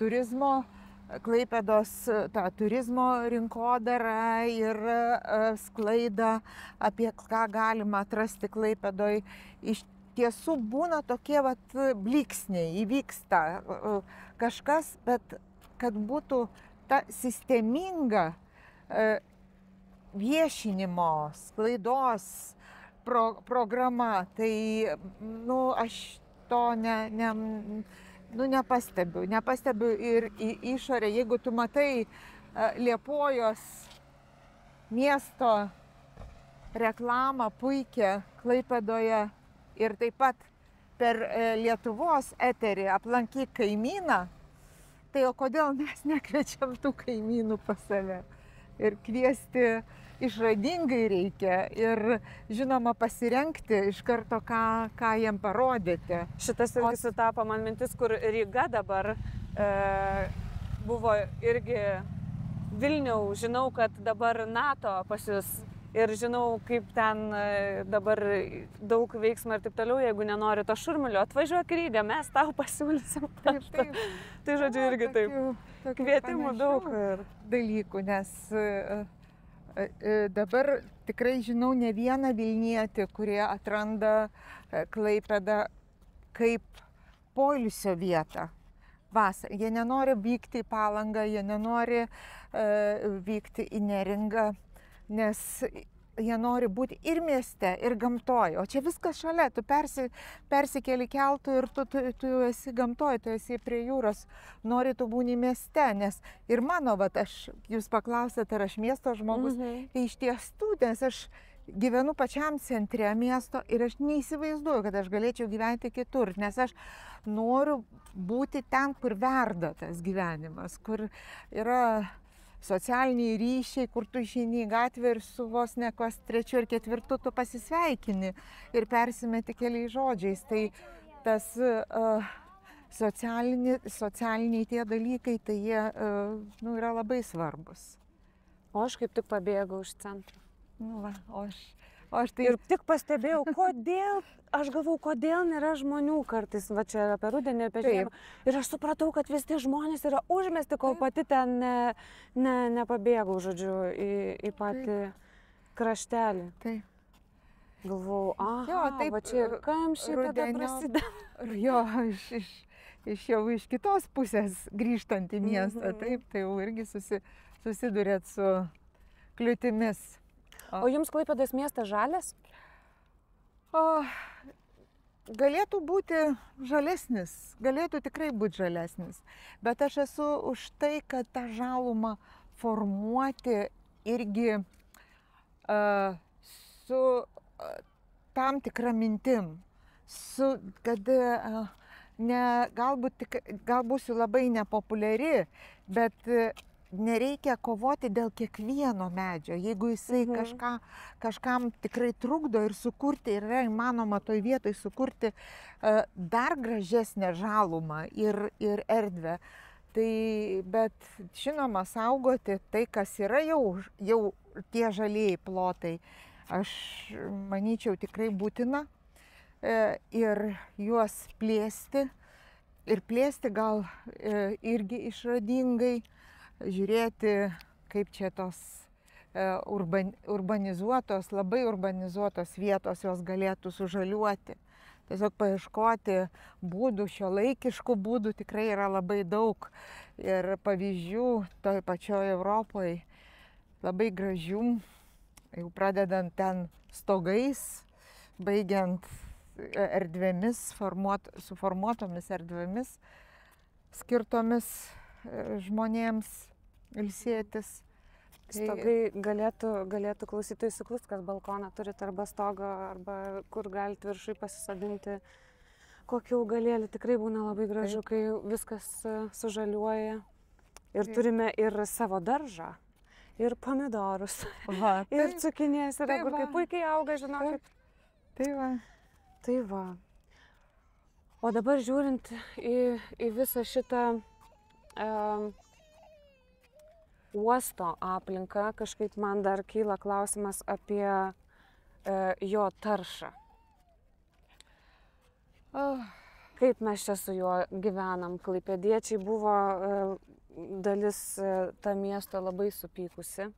Speaker 3: turizmo, Klaipėdos tą turizmo rinkodarą ir a, sklaidą, apie ką galima atrasti Klaipėdoj. Iš tiesų būna tokie vat bliksniai, įvyksta kažkas, bet kad būtų ta sisteminga viešinimo, sklaidos pro, programa, tai, nu, aš to ne, ne, nu, nepastebiu. Nepastebiu ir į išorę, jeigu tu matai e, Liepojos miesto reklamą puikią Klaipedoje ir taip pat per e, Lietuvos eterį aplankyk kaimyną, tai o kodėl mes nekviečiam tų kaimynų pas save ir kviesti išradingai reikia ir žinoma pasirenkti iš karto, ką, ką jiem parodyti.
Speaker 2: Šitas irgi sutapo man mintis, kur Ryga dabar e, buvo irgi Vilniau, žinau, kad dabar NATO pas jūs ir žinau, kaip ten e, dabar daug veiksmų ir taip toliau, jeigu nenori to šurmulio, atvažiuok rygą, mes tau pasiūlysim.
Speaker 3: Taip, taip.
Speaker 2: tai žodžiu irgi taip. Kvietimų daug. Ir...
Speaker 3: dalykų, nes e, dabar tikrai žinau ne vieną Vilnietį, kurie atranda e, Klaipedą kaip poilsio vietą. Vasarą. Jie nenori vykti į palangą, jie nenori e, vykti į neringą, nes jie nori būti ir mieste, ir gamtoje. O čia viskas šalia, tu persi, persikeli keltų ir tu, tu, tu esi gamtoje, tu esi prie jūros, nori tu būni mieste, nes ir mano, va, aš, jūs paklausėte, ar aš miesto žmogus,
Speaker 2: Mhm.
Speaker 3: Tai iš tiesų, nes aš gyvenu pačiam centre miesto ir aš neįsivaizduoju, kad aš galėčiau gyventi kitur, nes aš noriu būti ten, kur verda tas gyvenimas, kur yra socialiniai ryšiai, kur tu išeini į gatvę ir su vos ne kas trečiu ir ketvirtu tu pasisveikini ir persimeti keliais žodžiais. Tai tas uh, socialini, socialiniai tie dalykai, tai jie uh, nu, yra labai svarbus.
Speaker 2: O aš kaip tik pabėgau iš centro.
Speaker 3: Nu, va, o aš, o aš tai
Speaker 2: Ir tik pastebėjau, kodėl, aš galvau, kodėl nėra žmonių kartais, va čia apie rudenį, apie
Speaker 3: Taip.
Speaker 2: žiemą. Ir aš supratau, kad vis tie žmonės yra užmesti, kol pati ten ne, ne, nepabėgau, žodžiu, į, į patį kraštelį.
Speaker 3: Tai,
Speaker 2: Galvau,
Speaker 3: Jo, taip,
Speaker 2: va čia ir kamščiai
Speaker 3: rudenio-
Speaker 2: prasideda.
Speaker 3: jo, iš, iš, iš jau iš kitos pusės grįžtant į miestą,
Speaker 2: Mhm.
Speaker 3: taip, tai jau irgi susi, susidurėt su kliūtimis.
Speaker 2: O jums Klaipėdas miestas žalias?
Speaker 3: O, galėtų būti žalesnis, galėtų tikrai būti žalesnis, bet aš esu už tai, kad tą žalumą formuoti irgi uh, su uh, tam tikra mintim, su, kad uh, ne, galbūt tik, gal būsiu labai nepopuliari, bet uh, nereikia kovoti dėl kiekvieno medžio. Jeigu jisai
Speaker 2: Mhm.
Speaker 3: kažką, kažkam tikrai trukdo ir sukurti, ir yra įmanoma toj vietoj sukurti uh, dar gražesnę žalumą ir, ir erdvę. Tai, bet žinoma, saugoti tai, kas yra jau, jau tie žalieji plotai, aš manyčiau tikrai būtina e, ir juos plėsti. Ir plėsti gal e, irgi išradingai, žiūrėti, kaip čia tos e, urban, urbanizuotos, labai urbanizuotos vietos jos galėtų sužaliuoti. Tiesiog paieškoti būdų, šio laikiškų būdų tikrai yra labai daug. Ir pavyzdžių toj pačioje Europoje labai gražių, jau pradedant ten stogais, baigiant e, erdvėmis, formuot, suformuotomis erdvėmis, skirtomis žmonėms ilsėtis. Tai-
Speaker 2: Stogai galėtų, galėtų klausytojai suklust, kas balkoną turit arba stogo, arba kur galite viršui pasisodinti. Kokį augalėlį tikrai būna labai gražu, kai viskas e, sužaliuoja. Ir
Speaker 3: Taip.
Speaker 2: turime ir savo daržą, ir pomidorus,
Speaker 3: Va,
Speaker 2: ir
Speaker 3: taip,
Speaker 2: cukinės, ir
Speaker 3: tai
Speaker 2: agurkai puikiai auga, žinokit.
Speaker 3: tai va.
Speaker 2: Tai va. O dabar žiūrint į, į visą šitą uosto aplinką, kažkaip man dar kyla klausimas apie jo taršą?
Speaker 3: Oh,
Speaker 2: Kaip mes čia su juo gyvenam? Klaipėdiečiai buvo e, dalis e, tą miesto labai supykusi e,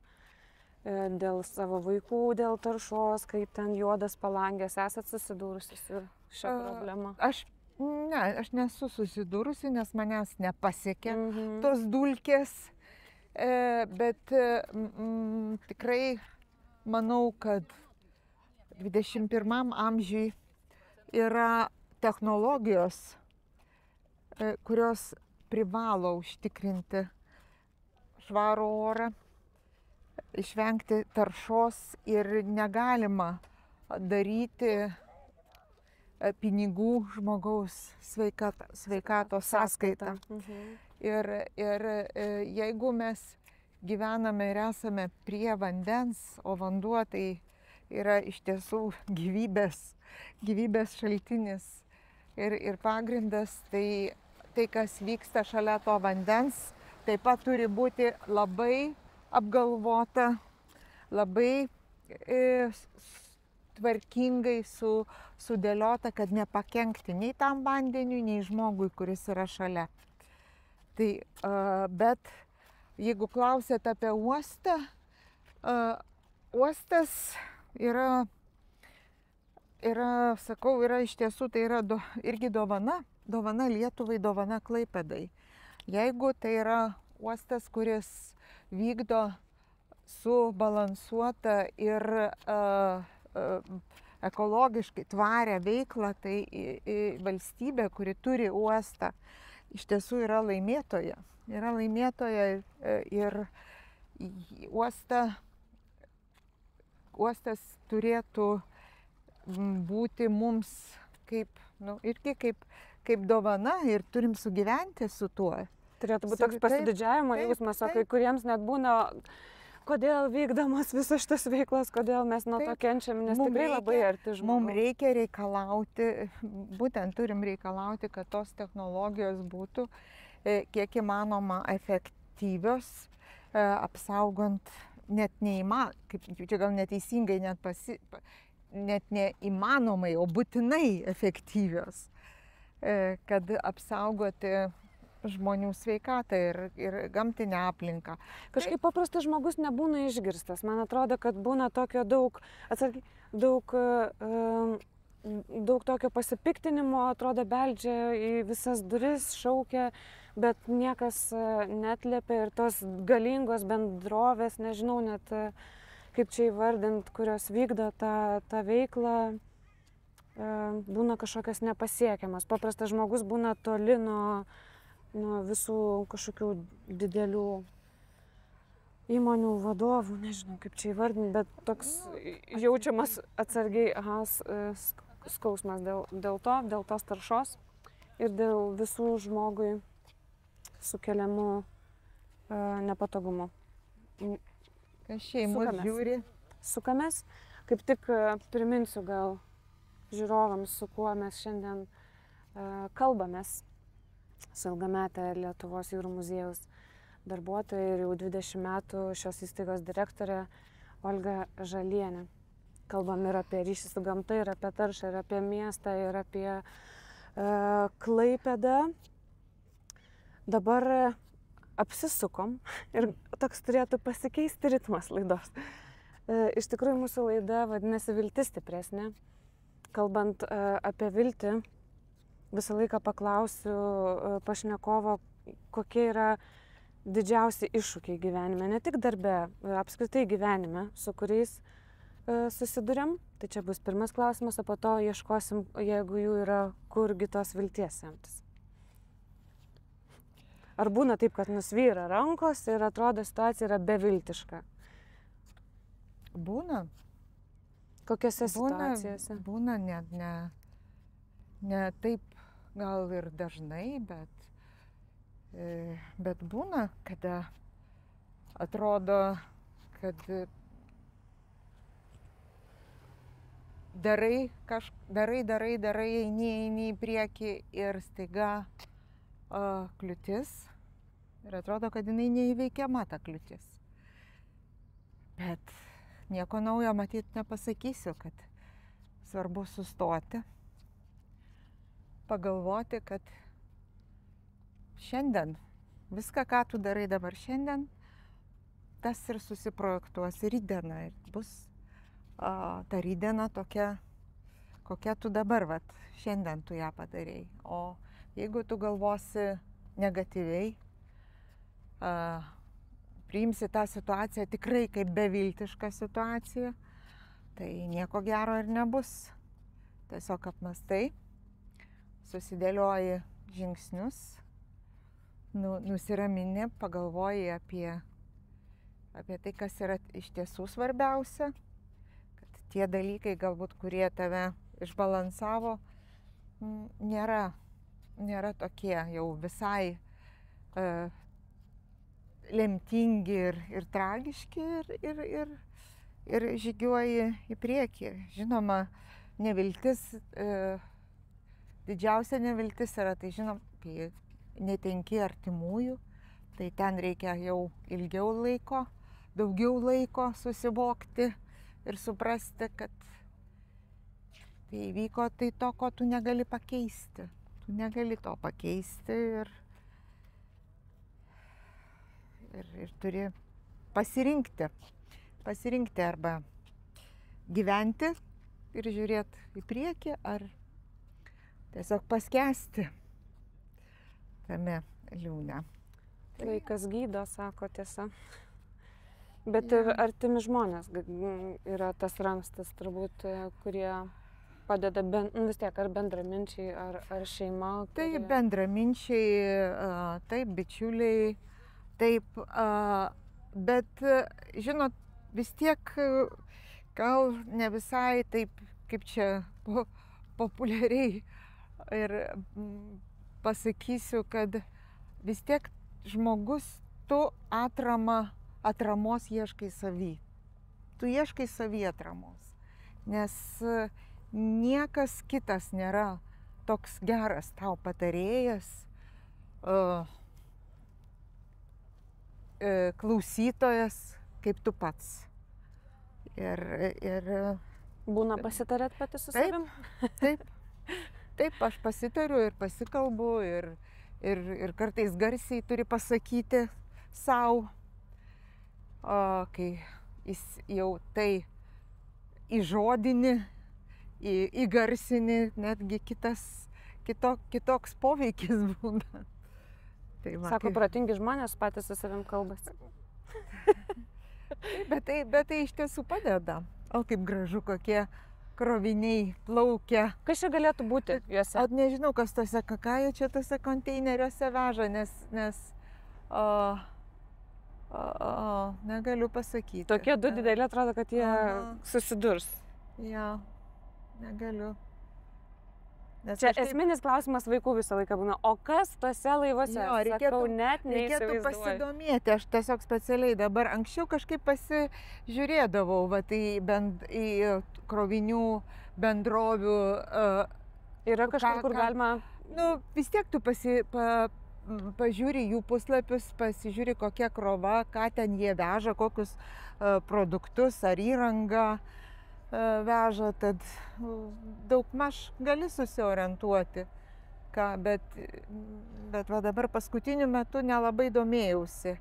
Speaker 2: dėl savo vaikų, dėl taršos, kaip ten juodas palangės. Esat susidūrusi su šią
Speaker 3: A,
Speaker 2: problemą?
Speaker 3: aš, ne, aš nesu susidūrusi, nes manęs nepasiekė
Speaker 2: Mhm.
Speaker 3: tos dulkės, e, bet mm, tikrai manau, kad 21 amžiui yra technologijos, e, kurios privalo užtikrinti švarų orą, išvengti taršos ir negalima daryti pinigų žmogaus sveikata, sveikatos sąskaitą.
Speaker 2: Mhm.
Speaker 3: Ir, ir e, jeigu mes gyvename ir esame prie vandens, o vanduo tai yra iš tiesų gyvybės, gyvybės šaltinis ir, ir pagrindas, tai tai, kas vyksta šalia to vandens, taip pat turi būti labai apgalvota, labai e, tvarkingai su, sudėliota, kad nepakenkti nei tam vandeniui, nei žmogui, kuris yra šalia. Tai, bet jeigu klausėt apie uostą, uostas yra, yra, sakau, yra iš tiesų tai yra do, irgi dovana, dovana Lietuvai, dovana Klaipedai. Jeigu tai yra uostas, kuris vykdo subalansuotą ir a, ekologiškai tvarę veiklą, tai valstybė, kuri turi uostą, iš tiesų yra laimėtoja. Yra laimėtoja e, ir į uostą, uostas turėtų būti mums kaip, nu, irgi kaip, kaip dovana ir turim sugyventi su tuo.
Speaker 2: Turėtų būti toks
Speaker 3: taip,
Speaker 2: pasididžiavimo
Speaker 3: taip,
Speaker 2: jausmas, o kai
Speaker 3: taip.
Speaker 2: kuriems net būna, kodėl vykdomas visas šitas veiklas, kodėl mes nuo to kenčiam, nes
Speaker 3: Mum
Speaker 2: tikrai
Speaker 3: reikia-
Speaker 2: labai arti žmogaus.
Speaker 3: Mums reikia reikalauti, būtent turim reikalauti, kad tos technologijos būtų e, kiek įmanoma efektyvios, e, apsaugant net neįmanoma, kaip čia gal neteisingai, net, pasi, pa- net neįmanomai, o būtinai efektyvios, e, kad apsaugoti žmonių sveikatą ir, ir gamtinę aplinką.
Speaker 2: Kažkaip paprastas žmogus nebūna išgirstas. Man atrodo, kad būna tokio daug, atsargiai, daug, daug tokio pasipiktinimo, atrodo, beldžia į visas duris, šaukia, bet niekas e, netlėpia ir tos galingos bendrovės, nežinau net e, kaip čia įvardint, kurios vykdo tą, tą veiklą, e, būna kažkokios nepasiekiamas. Paprastas žmogus būna toli nuo, nuo visų kažkokių didelių įmonių vadovų, nežinau kaip čia įvardinti, bet toks jaučiamas atsargiai aha, e, sk- skausmas dėl, dėl to, dėl tos taršos ir dėl visų žmogui sukeliamų e, nepatogumų.
Speaker 3: Kas
Speaker 2: Sukamės.
Speaker 3: žiūri,
Speaker 2: Sukamės, kaip tik e, priminsiu gal žiūrovams, su kuo mes šiandien e, kalbamės su ilgametė Lietuvos jūrų muziejaus darbuotoja ir jau 20 metų šios įstaigos direktorė Olga Žalienė. Kalbam ir apie ryšį su gamta, ir apie taršą, ir apie miestą, ir apie e, Klaipėdą. Dabar apsisukom ir toks turėtų pasikeisti ritmas laidos. E, Iš tikrųjų, mūsų laida vadinasi Viltis stipresnė. Kalbant e, apie viltį, visą laiką paklausiu e, pašnekovo, kokie yra didžiausi iššūkiai gyvenime, ne tik darbe, e, apskritai gyvenime, su kuriais e, susidurėm. Tai čia bus pirmas klausimas, o po to ieškosim, jeigu jų yra, kurgi tos vilties semtis. Ar būna taip, kad nusvyra rankos ir atrodo situacija yra beviltiška?
Speaker 3: būna.
Speaker 2: Kokiose
Speaker 3: Būna,
Speaker 2: situacijose?
Speaker 3: būna net ne, ne taip gal ir dažnai, bet, e, bet būna, kada atrodo, kad darai, kaž, darai, darai, darai, eini, eini į priekį ir staiga a, kliūtis ir atrodo, kad jinai neįveikiama ta kliūtis. Bet nieko naujo matyt nepasakysiu, kad svarbu sustoti, pagalvoti, kad šiandien viską, ką tu darai dabar šiandien, tas ir susiprojektuos rydiena ir bus a, ta rydiena tokia, kokia tu dabar, vat, šiandien tu ją padarėjai. O jeigu tu galvosi negatyviai, a, priimsi tą situaciją tikrai kaip beviltišką situaciją, tai nieko gero ir nebus. Tiesiog apmastai, susidėlioji žingsnius, nu, nusiramini, pagalvoji apie, apie tai, kas yra iš tiesų svarbiausia, kad tie dalykai galbūt, kurie tave išbalansavo, nėra, nėra tokie jau visai uh, lemtingi ir, ir tragiški ir, ir, ir, ir žygiuoji į priekį. Žinoma, neviltis, e, didžiausia neviltis yra, tai žinom, kai netenki artimųjų, tai ten reikia jau ilgiau laiko, daugiau laiko susivokti ir suprasti, kad tai įvyko tai to, ko tu negali pakeisti. Tu negali to pakeisti ir, ir, ir turi pasirinkti. Pasirinkti arba gyventi ir žiūrėti į priekį, ar tiesiog paskesti tame liūne.
Speaker 2: Laikas gydo, sako tiesa. Bet ir artimi žmonės yra tas ramstas, turbūt, kurie padeda ben, nu, vis tiek ar bendraminčiai, ar, ar šeima.
Speaker 3: Tai
Speaker 2: kurie...
Speaker 3: bendraminčiai, taip, bičiuliai, taip, bet, žinot, vis tiek gal ne visai taip, kaip čia po, populiariai ir pasakysiu, kad vis tiek žmogus tu atramą, atramos ieškai savy. Tu ieškai savy atramos. Nes niekas kitas nėra toks geras tau patarėjas, uh, klausytojas, kaip tu pats. Ir, ir
Speaker 2: Būna pasitarėt pati su
Speaker 3: Taip.
Speaker 2: savim?
Speaker 3: taip, taip, aš pasitariu ir pasikalbu ir, ir, ir kartais garsiai turi pasakyti savo, kai jis jau tai įžodini, į, įgarsini, netgi kitas, kito, kitoks poveikis būna. Tai va,
Speaker 2: Sako,
Speaker 3: kai-
Speaker 2: protingi žmonės patys su savim kalbasi.
Speaker 3: bet, tai, bet tai iš tiesų padeda. O kaip gražu, kokie kroviniai plaukia.
Speaker 2: Kas čia galėtų būti juose?
Speaker 3: O nežinau, kas tose, ką jie čia tose konteineriuose veža, nes, nes o, o, o, negaliu pasakyti.
Speaker 2: Tokie du dideli atrodo, kad jie
Speaker 3: Aha.
Speaker 2: susidurs.
Speaker 3: Ja, negaliu. Nes
Speaker 2: Čia
Speaker 3: kažkaip
Speaker 2: esminis klausimas vaikų visą laiką būna, o kas tose laivuose?
Speaker 3: Jo,
Speaker 2: Sakau,
Speaker 3: reikėtų-
Speaker 2: net
Speaker 3: Reikėtų pasidomėti, aš tiesiog specialiai dabar anksčiau kažkaip pasižiūrėdavau va, į, bend, į krovinių bendrovių uh,
Speaker 2: Yra kažkur, kur galima
Speaker 3: nu, vis tiek tu pasi, pa, pažiūri jų puslapius, pasižiūri kokia krova, ką ten jie veža, kokius uh, produktus ar įrangą uh, veža, tad uh, daug maž gali susiorientuoti. Ką, bet, bet va dabar paskutiniu metu nelabai domėjausi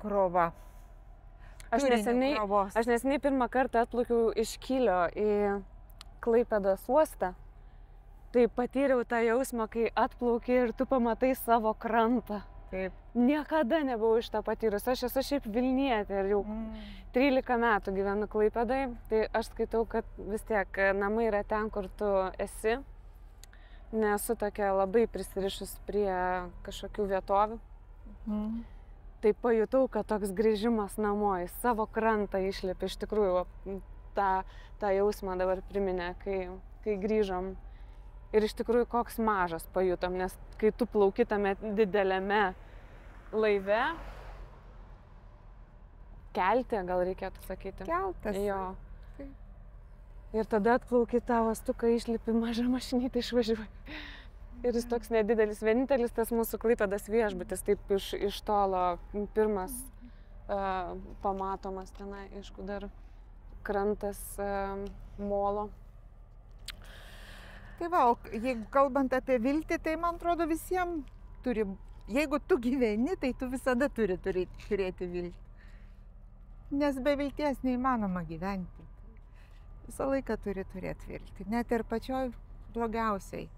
Speaker 3: krova.
Speaker 2: Aš neseniai, aš neseniai pirmą kartą atplaukiau iš Kylio į Klaipėdos uostą. Tai patyriau tą jausmą, kai atplauki ir tu pamatai savo krantą.
Speaker 3: Taip.
Speaker 2: Niekada nebuvau iš to patyrus. Aš esu šiaip Vilnietė ir jau
Speaker 3: Mm.
Speaker 2: 13 metų gyvenu Klaipėdai. Tai aš skaitau, kad vis tiek namai yra ten, kur tu esi. Nesu tokia labai prisirišus prie kažkokių vietovių.
Speaker 3: Mm.
Speaker 2: Tai pajutau, kad toks grįžimas namo į savo krantą išlipi iš tikrųjų tą, tą jausmą dabar priminė, kai, kai grįžom. Ir iš tikrųjų koks mažas pajutom, nes kai tu plauki tame dideliame laive, keltė gal reikėtų sakyti.
Speaker 3: Keltas.
Speaker 2: Jo.
Speaker 3: Taip.
Speaker 2: Ir tada atplauki tavo stuką, išlipi mažą mašinytę išvažiuoji. Ir jis toks nedidelis, vienintelis tas mūsų klaipėdas viešbutis, taip iš, iš tolo pirmas uh, pamatomas tenai, aišku, dar krantas uh, molo.
Speaker 3: Tai va, o jeigu kalbant apie viltį, tai man atrodo visiems turi, jeigu tu gyveni, tai tu visada turi turėti, turėti viltį. Nes be vilties neįmanoma gyventi. Visą laiką turi turėti viltį. Net ir pačioj blogiausiai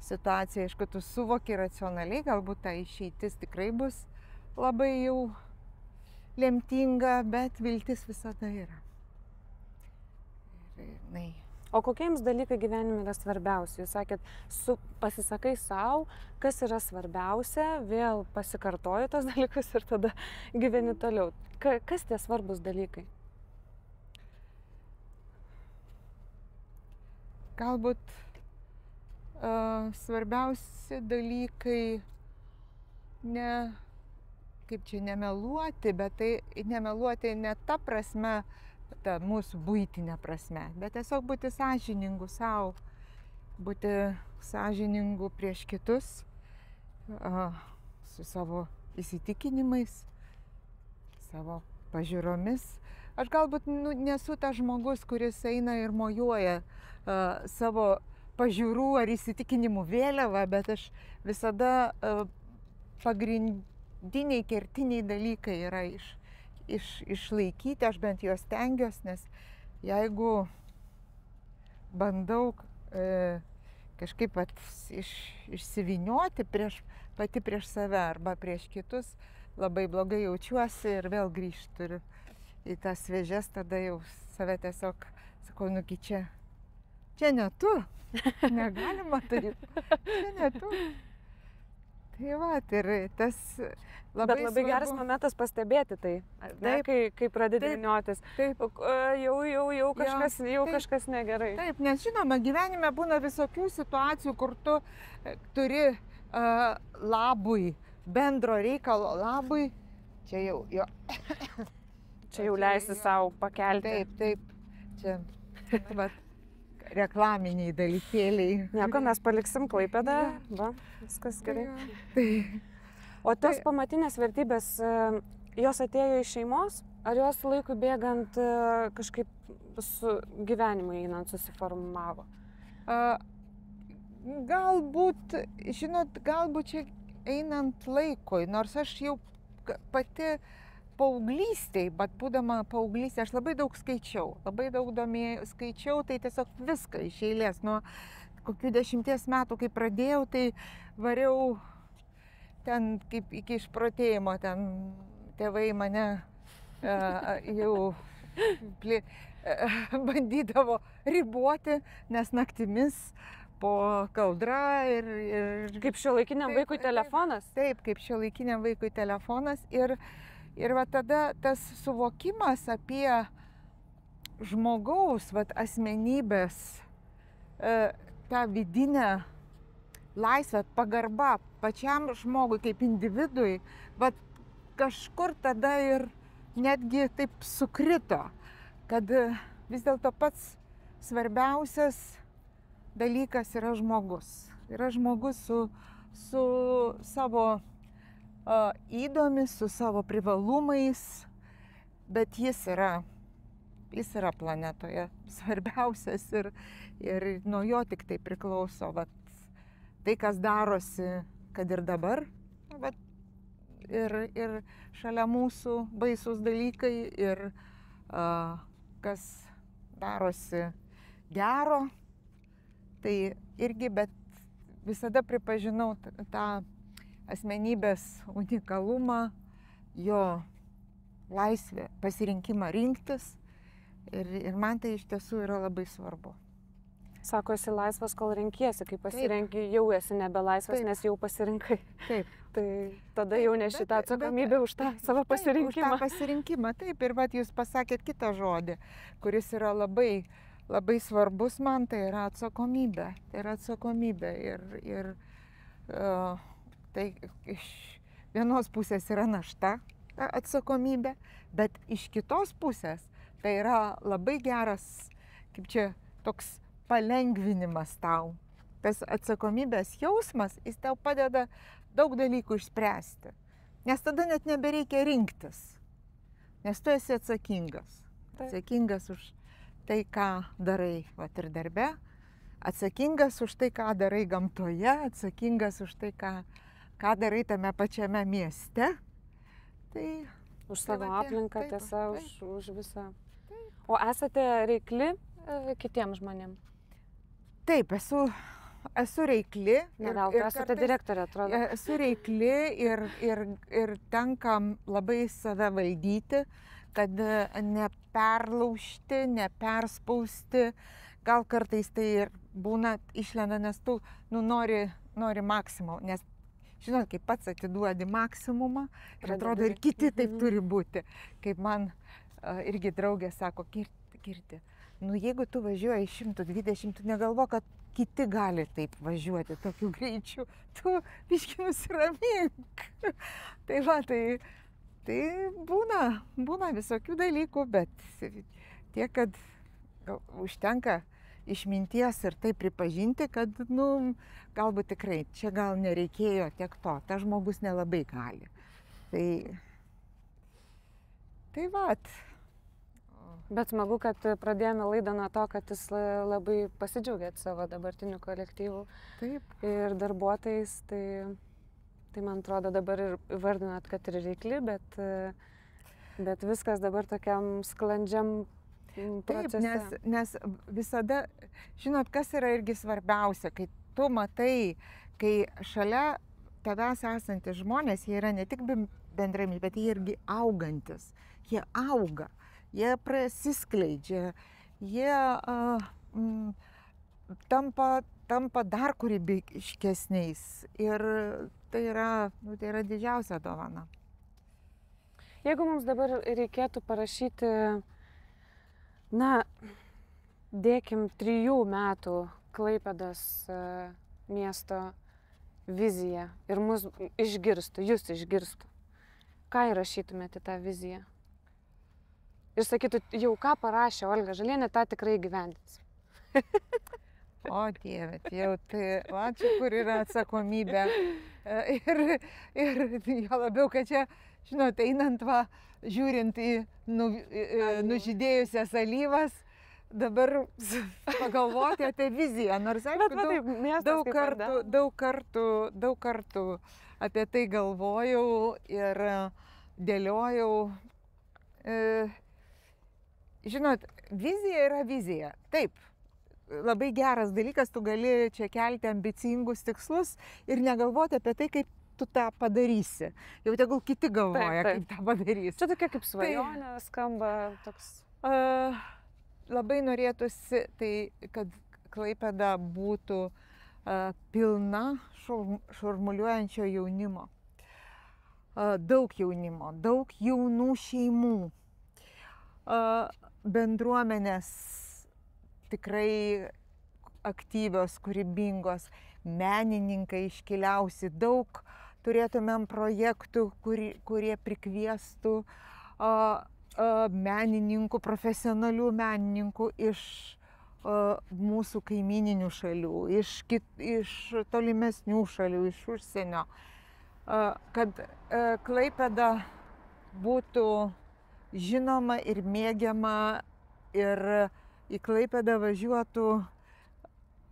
Speaker 3: situacijai, aišku, tu suvoki racionaliai, galbūt ta išeitis tikrai bus labai jau lemtinga, bet viltis visada yra. Ir, na,
Speaker 2: O kokiems dalykai gyvenime yra svarbiausia? Jūs sakėt, su, pasisakai savo, kas yra svarbiausia, vėl pasikartoju tos dalykus ir tada gyveni toliau. Ka, kas tie svarbus dalykai?
Speaker 3: Galbūt uh, svarbiausi dalykai ne, kaip čia nemeluoti, bet tai nemeluoti ne ta prasme, uh, ta mūsų būtinė prasme, bet tiesiog būti sąžiningu savo, būti sąžiningu prieš kitus, su savo įsitikinimais, savo pažiūromis. Aš galbūt nu, nesu tas žmogus, kuris eina ir mojuoja uh, savo pažiūrų ar įsitikinimų vėliavą, bet aš visada uh, pagrindiniai kertiniai dalykai yra iš iš, išlaikyti, aš bent juos tengiuosi, nes jeigu bandau e, kažkaip pat iš, išsivinioti prieš, pati prieš save arba prieš kitus, labai blogai jaučiuosi ir vėl grįžtu į tas vėžės, tada jau save tiesiog sakau, nugi čia, čia ne tu, negalima taip, čia ne tu. Tai va, ir tas
Speaker 2: labai, Bet labai svarbu. geras momentas pastebėti tai, ne, taip, kai, kai pradedi viniotis. Taip, jau, jau, jau kažkas, ja, jau taip, kažkas negerai.
Speaker 3: Taip, nes žinoma, gyvenime būna visokių situacijų, kur tu e, turi uh, labui, bendro reikalo labui, čia jau, jo.
Speaker 2: čia jau leisi savo pakelti.
Speaker 3: Taip, taip, čia. Vat reklaminiai dalykėliai.
Speaker 2: Nieko, mes paliksim klaipėdą, va, viskas gerai. Tai. O tos tai. pamatinės vertybės, e, jos atėjo iš šeimos, ar jos laikui bėgant e, kažkaip su gyvenimu einant susiformavo? A,
Speaker 3: galbūt, žinot, galbūt čia einant laikui, nors aš jau pati uh, paauglystėj, bet būdama paauglystė, aš labai daug skaičiau, labai daug domėjau, skaičiau, tai tiesiog viską iš eilės. Nuo kokių dešimties metų, kai pradėjau, tai variau ten kaip iki išprotėjimo, ten tėvai mane uh, jau pli, uh, bandydavo riboti, nes naktimis po kaldra ir... ir
Speaker 2: kaip šio laikiniam vaikui telefonas?
Speaker 3: Taip, kaip šio laikiniam vaikui telefonas. Ir, uh, Ir va tada tas suvokimas apie žmogaus, va asmenybės, e, tą vidinę laisvę, pagarba pačiam žmogui kaip individui, va kažkur tada ir netgi taip sukrito, kad vis dėlto pats svarbiausias dalykas yra žmogus. Yra žmogus su, su savo įdomi, su savo privalumais, bet jis yra, jis yra planetoje svarbiausias ir, ir nuo jo tik tai priklauso vat, tai, kas darosi, kad ir dabar, vat, ir, ir šalia mūsų baisus dalykai, ir uh, kas darosi gero, tai irgi, bet visada pripažinau tą asmenybės unikalumą, jo laisvę, pasirinkimą rinktis. Ir, ir man tai iš tiesų yra labai svarbu.
Speaker 2: Sako, esi laisvas, kol renkiesi, kai pasirenki, Taip. jau esi nebelaisvas, Taip. nes jau pasirinkai.
Speaker 3: Taip.
Speaker 2: tai tada jau ne šitą atsakomybę bet, už tą savo pasirinkimą. Taip,
Speaker 3: tą pasirinkimą. Taip, ir vat jūs pasakėt kitą žodį, kuris yra labai, labai svarbus man, tai yra atsakomybė. Tai yra atsakomybė. Ir, ir uh, Tai iš vienos pusės yra našta atsakomybė, bet iš kitos pusės tai yra labai geras, kaip čia, toks palengvinimas tau. Tas atsakomybės jausmas, jis tau padeda daug dalykų išspręsti. Nes tada net nebereikia rinktis. Nes tu esi atsakingas. Atsakingas už tai, ką darai, va ir darbe, atsakingas už tai, ką darai gamtoje, atsakingas už tai, ką, ką darai tame pačiame mieste. Tai
Speaker 2: Už
Speaker 3: Tai
Speaker 2: savo
Speaker 3: tie-
Speaker 2: aplinką,
Speaker 3: taip,
Speaker 2: tiesa,
Speaker 3: taip.
Speaker 2: už, už visą. O esate reikli e, kitiems žmonėms?
Speaker 3: taip, esu, esu reikli.
Speaker 2: Ne veltui esate direktorė, atrodo.
Speaker 3: E, Esu reikli ir, ir, ir tenka labai save valdyti, kad e, neperlaužti, neperspausti. Gal kartais tai ir būna išlenda, nes tu nu, nori, nori maksimum. Nes žinot, kaip pats atiduodi maksimumą, ir
Speaker 2: Pradedi
Speaker 3: atrodo ir kiti taip
Speaker 2: Mhm.
Speaker 3: turi būti. Kaip man irgi draugė sako, kirti, kirti. Nu jeigu tu važiuoji 120, tu negalvo, kad kiti gali taip važiuoti tokiu greičiu. Tu biški nusiramink. tai va, tai, tai būna, būna visokių dalykų, bet tiek, kad užtenka išminties ir tai pripažinti, kad, nu, galbūt tikrai čia gal nereikėjo tiek to, tas žmogus nelabai gali. Tai, tai va.
Speaker 2: Bet smagu, kad pradėjome laidą nuo to, kad jūs la- labai pasidžiaugiat savo dabartiniu kolektyvu
Speaker 3: Taip,
Speaker 2: ir darbuotojais. Tai, tai man atrodo dabar ir vardinat, kad ir reikli, bet, bet viskas dabar tokiam sklandžiam
Speaker 3: taip nes, nes visada, žinot, kas yra irgi svarbiausia, kai tu matai, kai šalia tavęs esantys žmonės, jie yra ne tik bendrami, bet jie irgi augantis. Jie auga, jie prasiskleidžia, jie uh, mm, tampa, tampa dar kūrybiškesniais. Ir tai yra, nu, tai yra didžiausia dovana.
Speaker 2: Jeigu mums dabar reikėtų parašyti, na, dėkim, trijų metų Klaipedas e, miesto viziją ir mus išgirstų, jūs išgirstų, ką įrašytumėte tą viziją? Ir sakytų, jau ką parašė Olga Žalienė, tą tikrai gyvendins.
Speaker 3: O Dieve, tai jau tai, va čia kur yra atsakomybė. E, Ir, ir jo labiau, kad čia, žinot, einant va, žiūrint į nu, nužydėjusias alyvas, dabar pagalvoti apie viziją. Nors, aišku,
Speaker 2: Bet va,
Speaker 3: daug,
Speaker 2: taip,
Speaker 3: daug kartų, daug kartų, daug kartų apie tai galvojau ir e, dėliojau. E, žinot, vizija yra vizija. Taip, labai geras dalykas, tu gali čia kelti ambicingus tikslus ir negalvoti apie tai, kaip tu tą padarysi. Jau tegul kiti galvoja,
Speaker 2: Taip, taip.
Speaker 3: kaip tą padarys.
Speaker 2: Čia tokia kaip svajonė skamba toks.
Speaker 3: A, labai norėtųsi, tai, kad Klaipeda būtų a, pilna šurm- šurmuliuojančio jaunimo. A, daug jaunimo, daug jaunų šeimų. A, bendruomenės tikrai aktyvios, kūrybingos, menininkai iškiliausi, daug turėtumėm projektų, kurie, kurie prikviestų a, a, menininkų, profesionalių menininkų iš a, mūsų kaimininių šalių, iš, kit, iš tolimesnių šalių, iš užsienio, a, kad a, Klaipeda būtų žinoma ir mėgiama ir į Klaipėdą važiuotų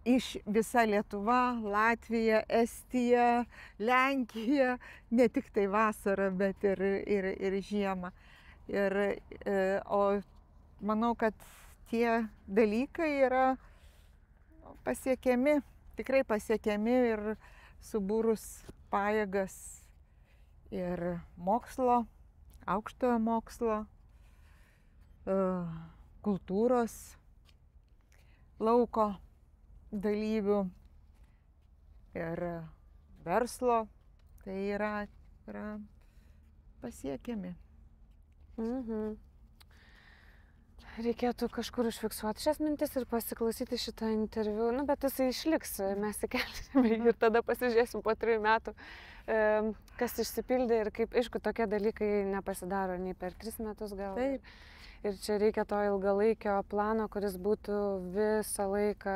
Speaker 3: iš visa Lietuva, Latvija, Estija, Lenkija, ne tik tai vasarą, bet ir, ir, ir žiemą. Ir, e, o manau, kad tie dalykai yra pasiekiami, tikrai pasiekiami ir subūrus pajėgas ir mokslo, aukštojo mokslo, e, kultūros lauko dalyvių ir verslo, tai yra, yra pasiekiami.
Speaker 2: Mhm. Reikėtų kažkur užfiksuoti šias mintis ir pasiklausyti šitą interviu, nu, bet jisai išliks, mes įkelsime ir tada pasižiūrėsim po trijų metų, kas išsipildė ir kaip, aišku, tokie dalykai nepasidaro nei per tris metus gal.
Speaker 3: Taip.
Speaker 2: Ir čia reikia to ilgalaikio plano, kuris būtų visą laiką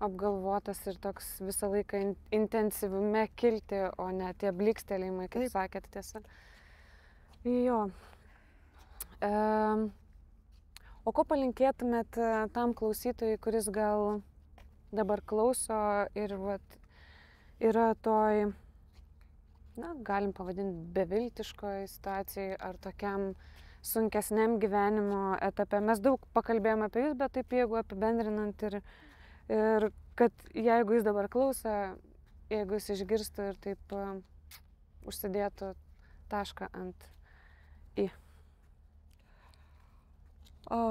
Speaker 2: apgalvotas ir toks visą laiką in intensyvume kilti, o ne tie blikstelėjimai, kaip
Speaker 3: Taip.
Speaker 2: sakėt tiesa. Jo. E, o ko palinkėtumėt e, tam klausytojui, kuris gal dabar klauso ir vat, yra toj, na, galim pavadinti beviltiškoje situacijoje ar tokiam sunkesniam gyvenimo etape. Mes daug pakalbėjome apie jūs, bet taip jeigu apibendrinant ir, ir kad jeigu jis dabar klauso, jeigu jis išgirstų ir taip uh, užsidėtų tašką ant į.
Speaker 3: O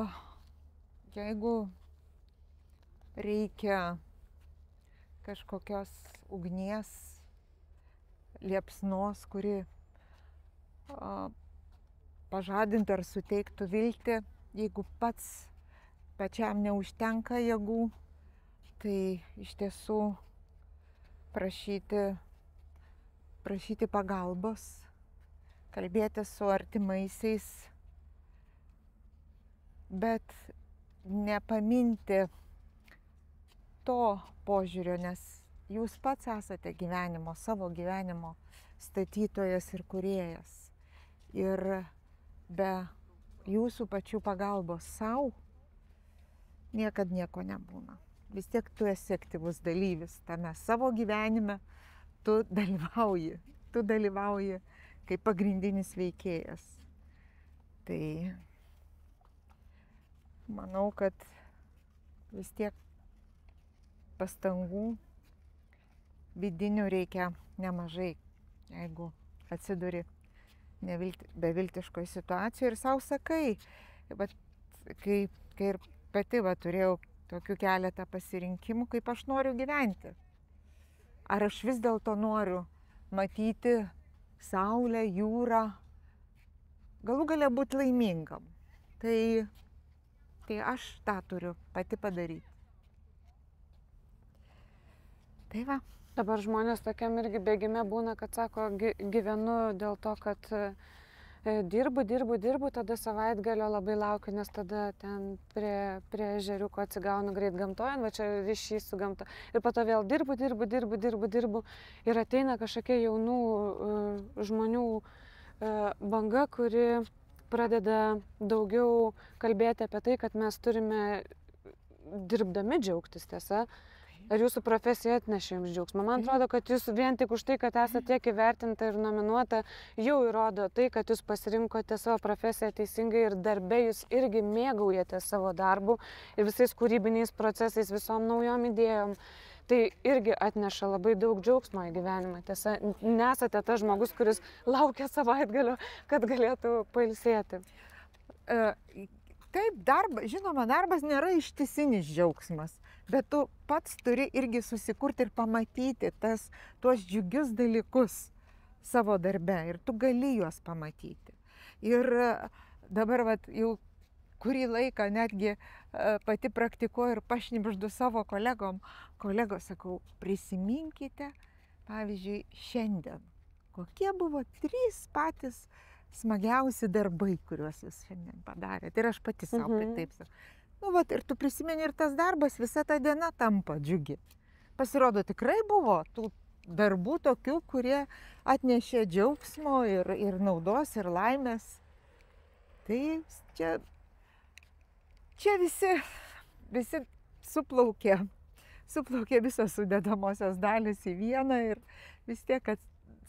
Speaker 3: jeigu reikia kažkokios ugnies, liepsnos, kuri o, pažadintų ar suteiktų viltį, jeigu pats pačiam neužtenka jėgų, tai iš tiesų prašyti, prašyti pagalbos kalbėti su artimaisiais, bet nepaminti to požiūrio, nes jūs pats esate gyvenimo, savo gyvenimo statytojas ir kuriejas. Ir be jūsų pačių pagalbos savo niekada nieko nebūna. Vis tiek tu esi aktyvus dalyvis tame savo gyvenime, tu dalyvauji, tu dalyvauji kaip pagrindinis veikėjas. Tai manau, kad vis tiek pastangų vidinių reikia nemažai, jeigu atsiduri nevilti, beviltiškoje situacijoje ir savo sakai, bet kai, kai ir pati va, turėjau tokių keletą pasirinkimų, kaip aš noriu gyventi. Ar aš vis dėlto noriu matyti saulę, jūrą, galų galia būti laimingam. Tai, tai aš tą turiu pati padaryti. Tai va.
Speaker 2: Dabar žmonės tokiam irgi bėgime būna, kad sako, gyvenu dėl to, kad e, dirbu, dirbu, dirbu, tada savaitgalio labai laukiu, nes tada ten prie, prie ežeriuko atsigaunu greit gamtoje, va čia ryšys su gamta. Ir po to vėl dirbu, dirbu, dirbu, dirbu, dirbu. Ir ateina kažkokia jaunų uh, žmonių uh, banga, kuri pradeda daugiau kalbėti apie tai, kad mes turime dirbdami džiaugtis tiesa. Ar jūsų profesija atnešė jums džiaugsmą? Man atrodo, kad jūs vien tik už tai, kad esate tiek įvertinta ir nominuota, jau įrodo tai, kad jūs pasirinkote savo profesiją teisingai ir darbė jūs irgi mėgaujate savo darbu ir visais kūrybiniais procesais, visom naujom idėjom. Tai irgi atneša labai daug džiaugsmo į gyvenimą. Tiesa, nesate tas žmogus, kuris laukia savaitgalio, kad galėtų pailsėti.
Speaker 3: Uh, taip, darbas, žinoma, darbas nėra ištisinis džiaugsmas bet tu pats turi irgi susikurti ir pamatyti tas, tuos džiugius dalykus savo darbe ir tu gali juos pamatyti. Ir e, dabar vat, jau kurį laiką netgi e, pati praktikuoju ir pašnipždu savo kolegom, kolegos sakau, prisiminkite, pavyzdžiui, šiandien, kokie buvo trys patys smagiausi darbai, kuriuos jūs šiandien padarėte. Ir aš pati savo mhm. taip sakau. Nu, vat, ir tu prisimeni ir tas darbas, visa ta diena tampa džiugi. Pasirodo, tikrai buvo tų darbų tokių, kurie atnešė džiaugsmo ir, ir naudos, ir laimės. Tai čia, čia visi, visi suplaukė, suplaukė visos sudėdamosios dalis į vieną ir vis tiek, kad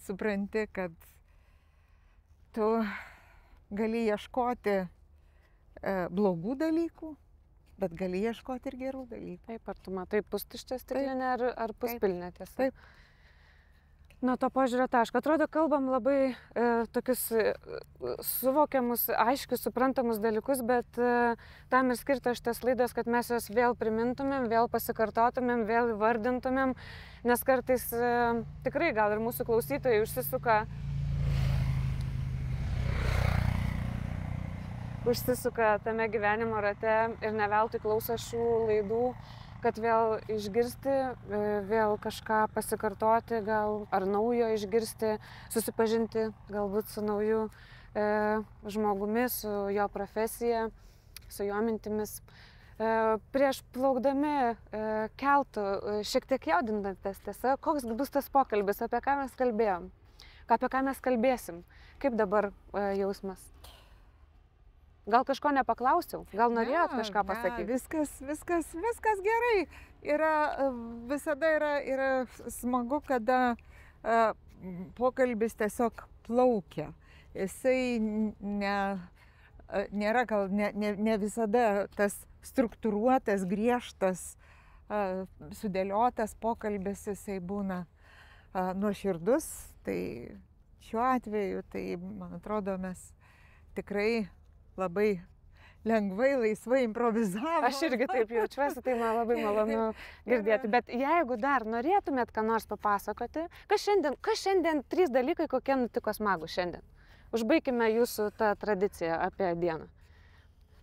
Speaker 3: supranti, kad tu gali ieškoti e, blogų dalykų, bet gali ieškoti ir gerų dalykų.
Speaker 2: Taip, ar tu matai pustuštę stiklinę ar, ar puspilnę tiesą?
Speaker 3: Taip.
Speaker 2: Nuo to požiūrio taško. Atrodo, kalbam labai e, tokius e, suvokiamus, aiškius, suprantamus dalykus, bet e, tam ir skirta šitas laidas, kad mes juos vėl primintumėm, vėl pasikartotumėm, vėl vardintumėm, nes kartais e, tikrai gal ir mūsų klausytojai užsisuka užsisuka tame gyvenimo rate ir neveltui klauso šių laidų, kad vėl išgirsti, e, vėl kažką pasikartoti, gal ar naujo išgirsti, susipažinti galbūt su nauju e, žmogumi, su jo profesija, su jo mintimis. E, prieš plaukdami e, keltų, e, šiek tiek jaudinantis tiesa, koks bus tas pokalbis, apie ką mes kalbėjom, apie ką mes kalbėsim, kaip dabar e, jausmas. Gal kažko nepaklausiau, gal norėjot
Speaker 3: Ne,
Speaker 2: kažką
Speaker 3: ne,
Speaker 2: pasakyti?
Speaker 3: Viskas, viskas, viskas gerai. Yra, e, visada yra, yra smagu, kada uh, pokalbis tiesiog plaukia. Jisai ne, e, nėra gal ne, ne, ne visada tas struktūruotas, griežtas, uh, sudėliotas pokalbis, jisai būna uh, nuoširdus. Tai šiuo atveju, tai man atrodo, mes tikrai labai lengvai, laisvai improvizavom.
Speaker 2: Aš irgi taip jaučiuosi, tai man labai malonu girdėti. Bet jeigu dar norėtumėt ką nors papasakoti, kas šiandien, kas šiandien trys dalykai, kokie nutiko smagų šiandien? Užbaikime jūsų tą tradiciją apie dieną.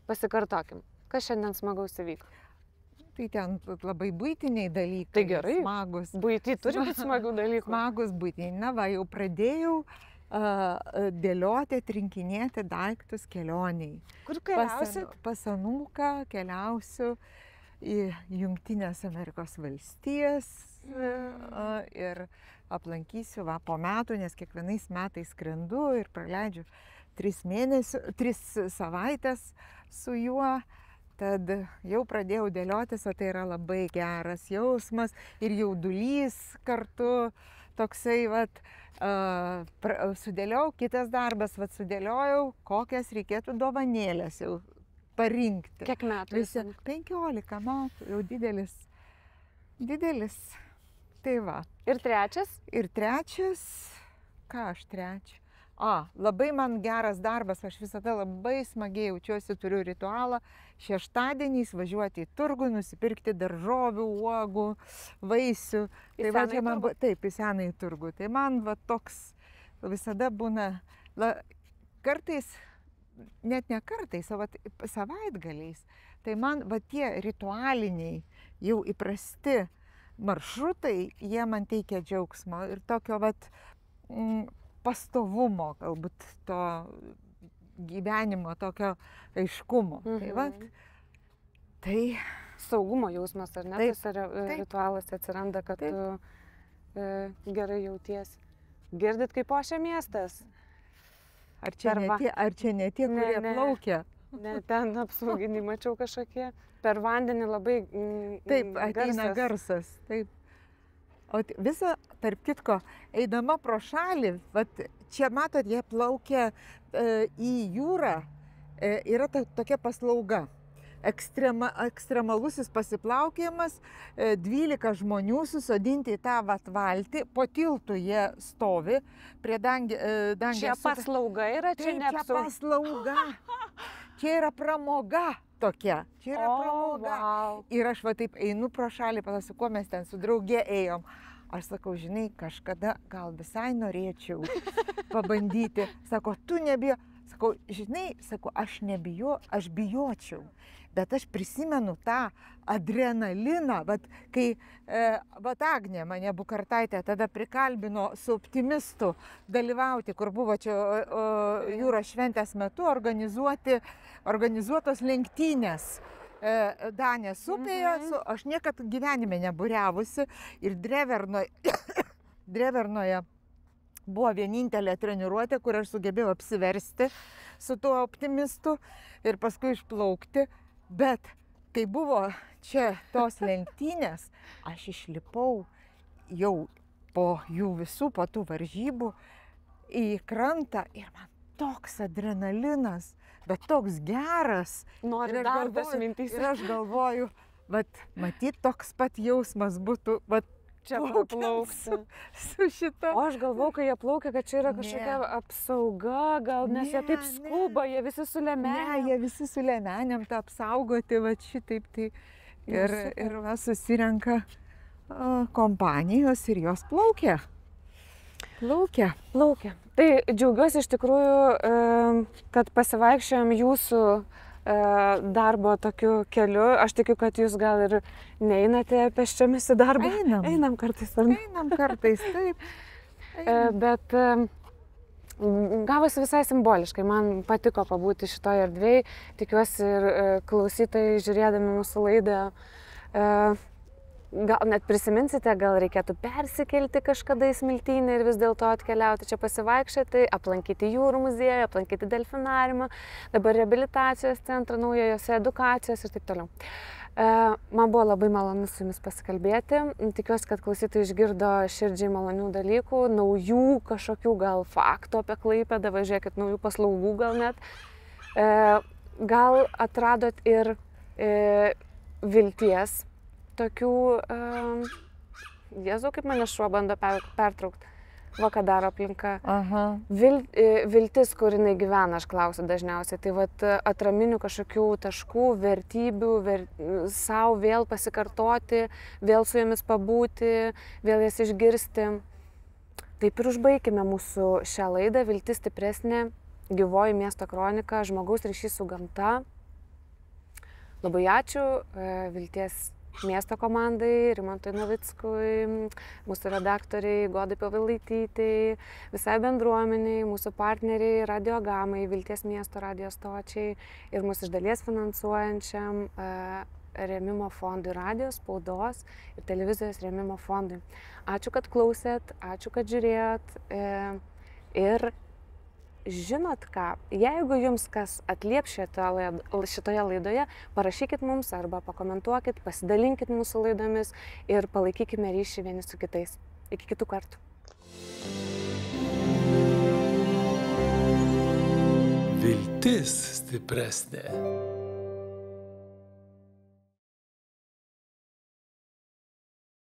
Speaker 2: Pasikartokim. Kas šiandien smagaus įvyko?
Speaker 3: Tai ten labai būtiniai dalykai.
Speaker 2: Tai gerai.
Speaker 3: Smagus.
Speaker 2: Būti turi būti smagių dalykų.
Speaker 3: Smagus būtiniai. Na va, jau pradėjau uh, dėlioti, atrinkinėti daiktus kelioniai.
Speaker 2: Kur
Speaker 3: anu- Pas anūką keliausiu į Junktinės Amerikos valstijas uh, ir aplankysiu va, po metų, nes kiekvienais metais skrendu ir praleidžiu tris, mėnesių, tris savaitės su juo. Tad jau pradėjau dėliotis, o tai yra labai geras jausmas ir jaudulys kartu toksai, vat, uh, sudėliau, kitas darbas, vat, sudėliojau, kokias reikėtų dovanėlės jau parinkti.
Speaker 2: Kiek metų?
Speaker 3: Visi 15 metų, jau didelis, didelis. Tai va.
Speaker 2: Ir trečias?
Speaker 3: Ir trečias, ką aš trečią? A, labai man geras darbas, aš visada labai smagiai jaučiuosi, turiu ritualą šeštadieniais važiuoti į turgų, nusipirkti daržovių, uogų, vaisių.
Speaker 2: Į
Speaker 3: Tai va čia man,
Speaker 2: turgų?
Speaker 3: bu- taip, į senąjį turgų. Tai man va toks visada būna, la, kartais, net ne kartais, o va savaitgaliais. Tai man va tie ritualiniai, jau įprasti maršrutai, jie man teikia džiaugsmo ir tokio vat mm, pastovumo, galbūt to gyvenimo, tokio aiškumo. Mhm. Tai
Speaker 2: Mhm.
Speaker 3: tai
Speaker 2: Saugumo jausmas, ar ne?
Speaker 3: Taip,
Speaker 2: Tas e, ritualas atsiranda, kad
Speaker 3: Taip.
Speaker 2: tu e, gerai jauties. Girdit, kaip ošia miestas?
Speaker 3: ar čia,
Speaker 2: Per
Speaker 3: ne
Speaker 2: va-
Speaker 3: tie, ar čia ne tie,
Speaker 2: Ne,
Speaker 3: kurie
Speaker 2: ne.
Speaker 3: plaukia?
Speaker 2: Ne, ten apsauginiai mačiau kažkokie. Per vandenį labai... Mm,
Speaker 3: Taip,
Speaker 2: mm,
Speaker 3: ateina garsas. Taip. O visa, tarp kitko, eidama pro šalį, vat, čia matot, jie plaukia e, į jūrą, e, yra ta, tokia paslauga. Ekstrema, ekstremalusis pasiplaukėjimas, e, 12 žmonių susodinti į tą vat valtį, po tiltų jie stovi prie dangė, e,
Speaker 2: Čia
Speaker 3: dangės. upe-
Speaker 2: paslauga yra, čia ne
Speaker 3: čia paslauga. Čia yra pramoga tokia. Čia yra
Speaker 2: O,
Speaker 3: pramoga.
Speaker 2: vau.
Speaker 3: Ir aš va taip einu pro šalį, pasakysiu, kuo mes ten su draugė ėjom. Aš sakau, žinai, kažkada gal visai norėčiau pabandyti. Sako, tu nebijo. Sakau, žinai, sakau, aš nebijo, aš bijočiau. Bet aš prisimenu tą adrenaliną, vat, kai e, vat Agnė mane Bukartaitė tada prikalbino su optimistu dalyvauti, kur buvo čia o, jūros šventės metu organizuotos lenktynės. e, Danės upėje,
Speaker 2: Mhm.
Speaker 3: su, aš niekad gyvenime neburiavusi ir Drevernoje, Drevernoje buvo vienintelė treniruotė, kur aš sugebėjau apsiversti su tuo optimistu ir paskui išplaukti. Bet kai buvo čia tos lenktynės, aš išlipau jau po jų visų, po tų varžybų į krantą ir man toks adrenalinas, bet toks geras.
Speaker 2: Nori
Speaker 3: Ir aš
Speaker 2: dar tas mintys.
Speaker 3: Ir aš galvoju, vat, matyt, toks pat jausmas būtų, vat,
Speaker 2: Čia plaukti.
Speaker 3: su šita.
Speaker 2: O aš galvoju, kai jie plaukia, kad čia yra
Speaker 3: Ne.
Speaker 2: kažkokia apsauga, gal nes jie
Speaker 3: Ne,
Speaker 2: taip
Speaker 3: ne.
Speaker 2: skuba, jie visi su
Speaker 3: Ne,
Speaker 2: lemene.
Speaker 3: jie visi su lemenėm tą apsaugoti, va šitaip tai. Ir, ir va susirenka kompanijos ir jos plaukia. Plaukia.
Speaker 2: Plaukia. Tai džiaugiuosi iš tikrųjų, kad pasivaikščiojom jūsų e, darbo tokiu keliu. Aš tikiu, kad jūs gal ir neinate peščiamis į darbą.
Speaker 3: Einam.
Speaker 2: Einam kartais, ar ne?
Speaker 3: Einam kartais, taip.
Speaker 2: E, Bet em, gavosi visai simboliškai. Man patiko pabūti šitoje erdvėje. Tikiuosi ir e, klausytojai žiūrėdami mūsų laidą e, gal net prisiminsite, gal reikėtų persikelti kažkada į smiltynę ir vis dėlto atkeliauti čia pasivaikščioti, aplankyti jūrų muziejų, aplankyti delfinariumą, dabar rehabilitacijos centrą, naujojose edukacijos ir taip toliau. E, man buvo labai malonu su jumis pasikalbėti. Tikiuosi, kad klausytojai išgirdo širdžiai malonių dalykų, naujų kažkokių gal faktų apie klaipėdą, važiuokit, naujų paslaugų gal net. E, gal atradot ir e, vilties tokių, uh, Jėzau, kaip mane šuo bando per, pertraukti. Va, ką daro aplinka. Aha. Vil, e, viltis, kur jinai gyvena, aš klausiu dažniausiai. Tai vat, atraminių kažkokių taškų, vertybių, ver, savo vėl pasikartoti, vėl su jomis pabūti, vėl jas išgirsti. Taip ir užbaigime mūsų šią laidą. Viltis stipresnė, gyvoji miesto kronika, žmogaus ryšys su gamta. Labai ačiū, e, vilties miesto komandai, Rimantui Novickui, mūsų redaktoriai Godai Pavilaitytai, visai bendruomeniai, mūsų partneriai Radio Gamai, Vilties miesto radio stočiai ir mūsų iš dalies finansuojančiam uh, remimo fondui radijos, spaudos ir televizijos remimo fondui. Ačiū, kad klausėt, ačiū, kad žiūrėjot e, ir žinot ką, jeigu jums kas atliep šitoje, šitoje laidoje, parašykit mums arba pakomentuokit, pasidalinkit mūsų laidomis ir palaikykime ryšį vieni su kitais. Iki kitų kartų.
Speaker 1: Viltis stipresnė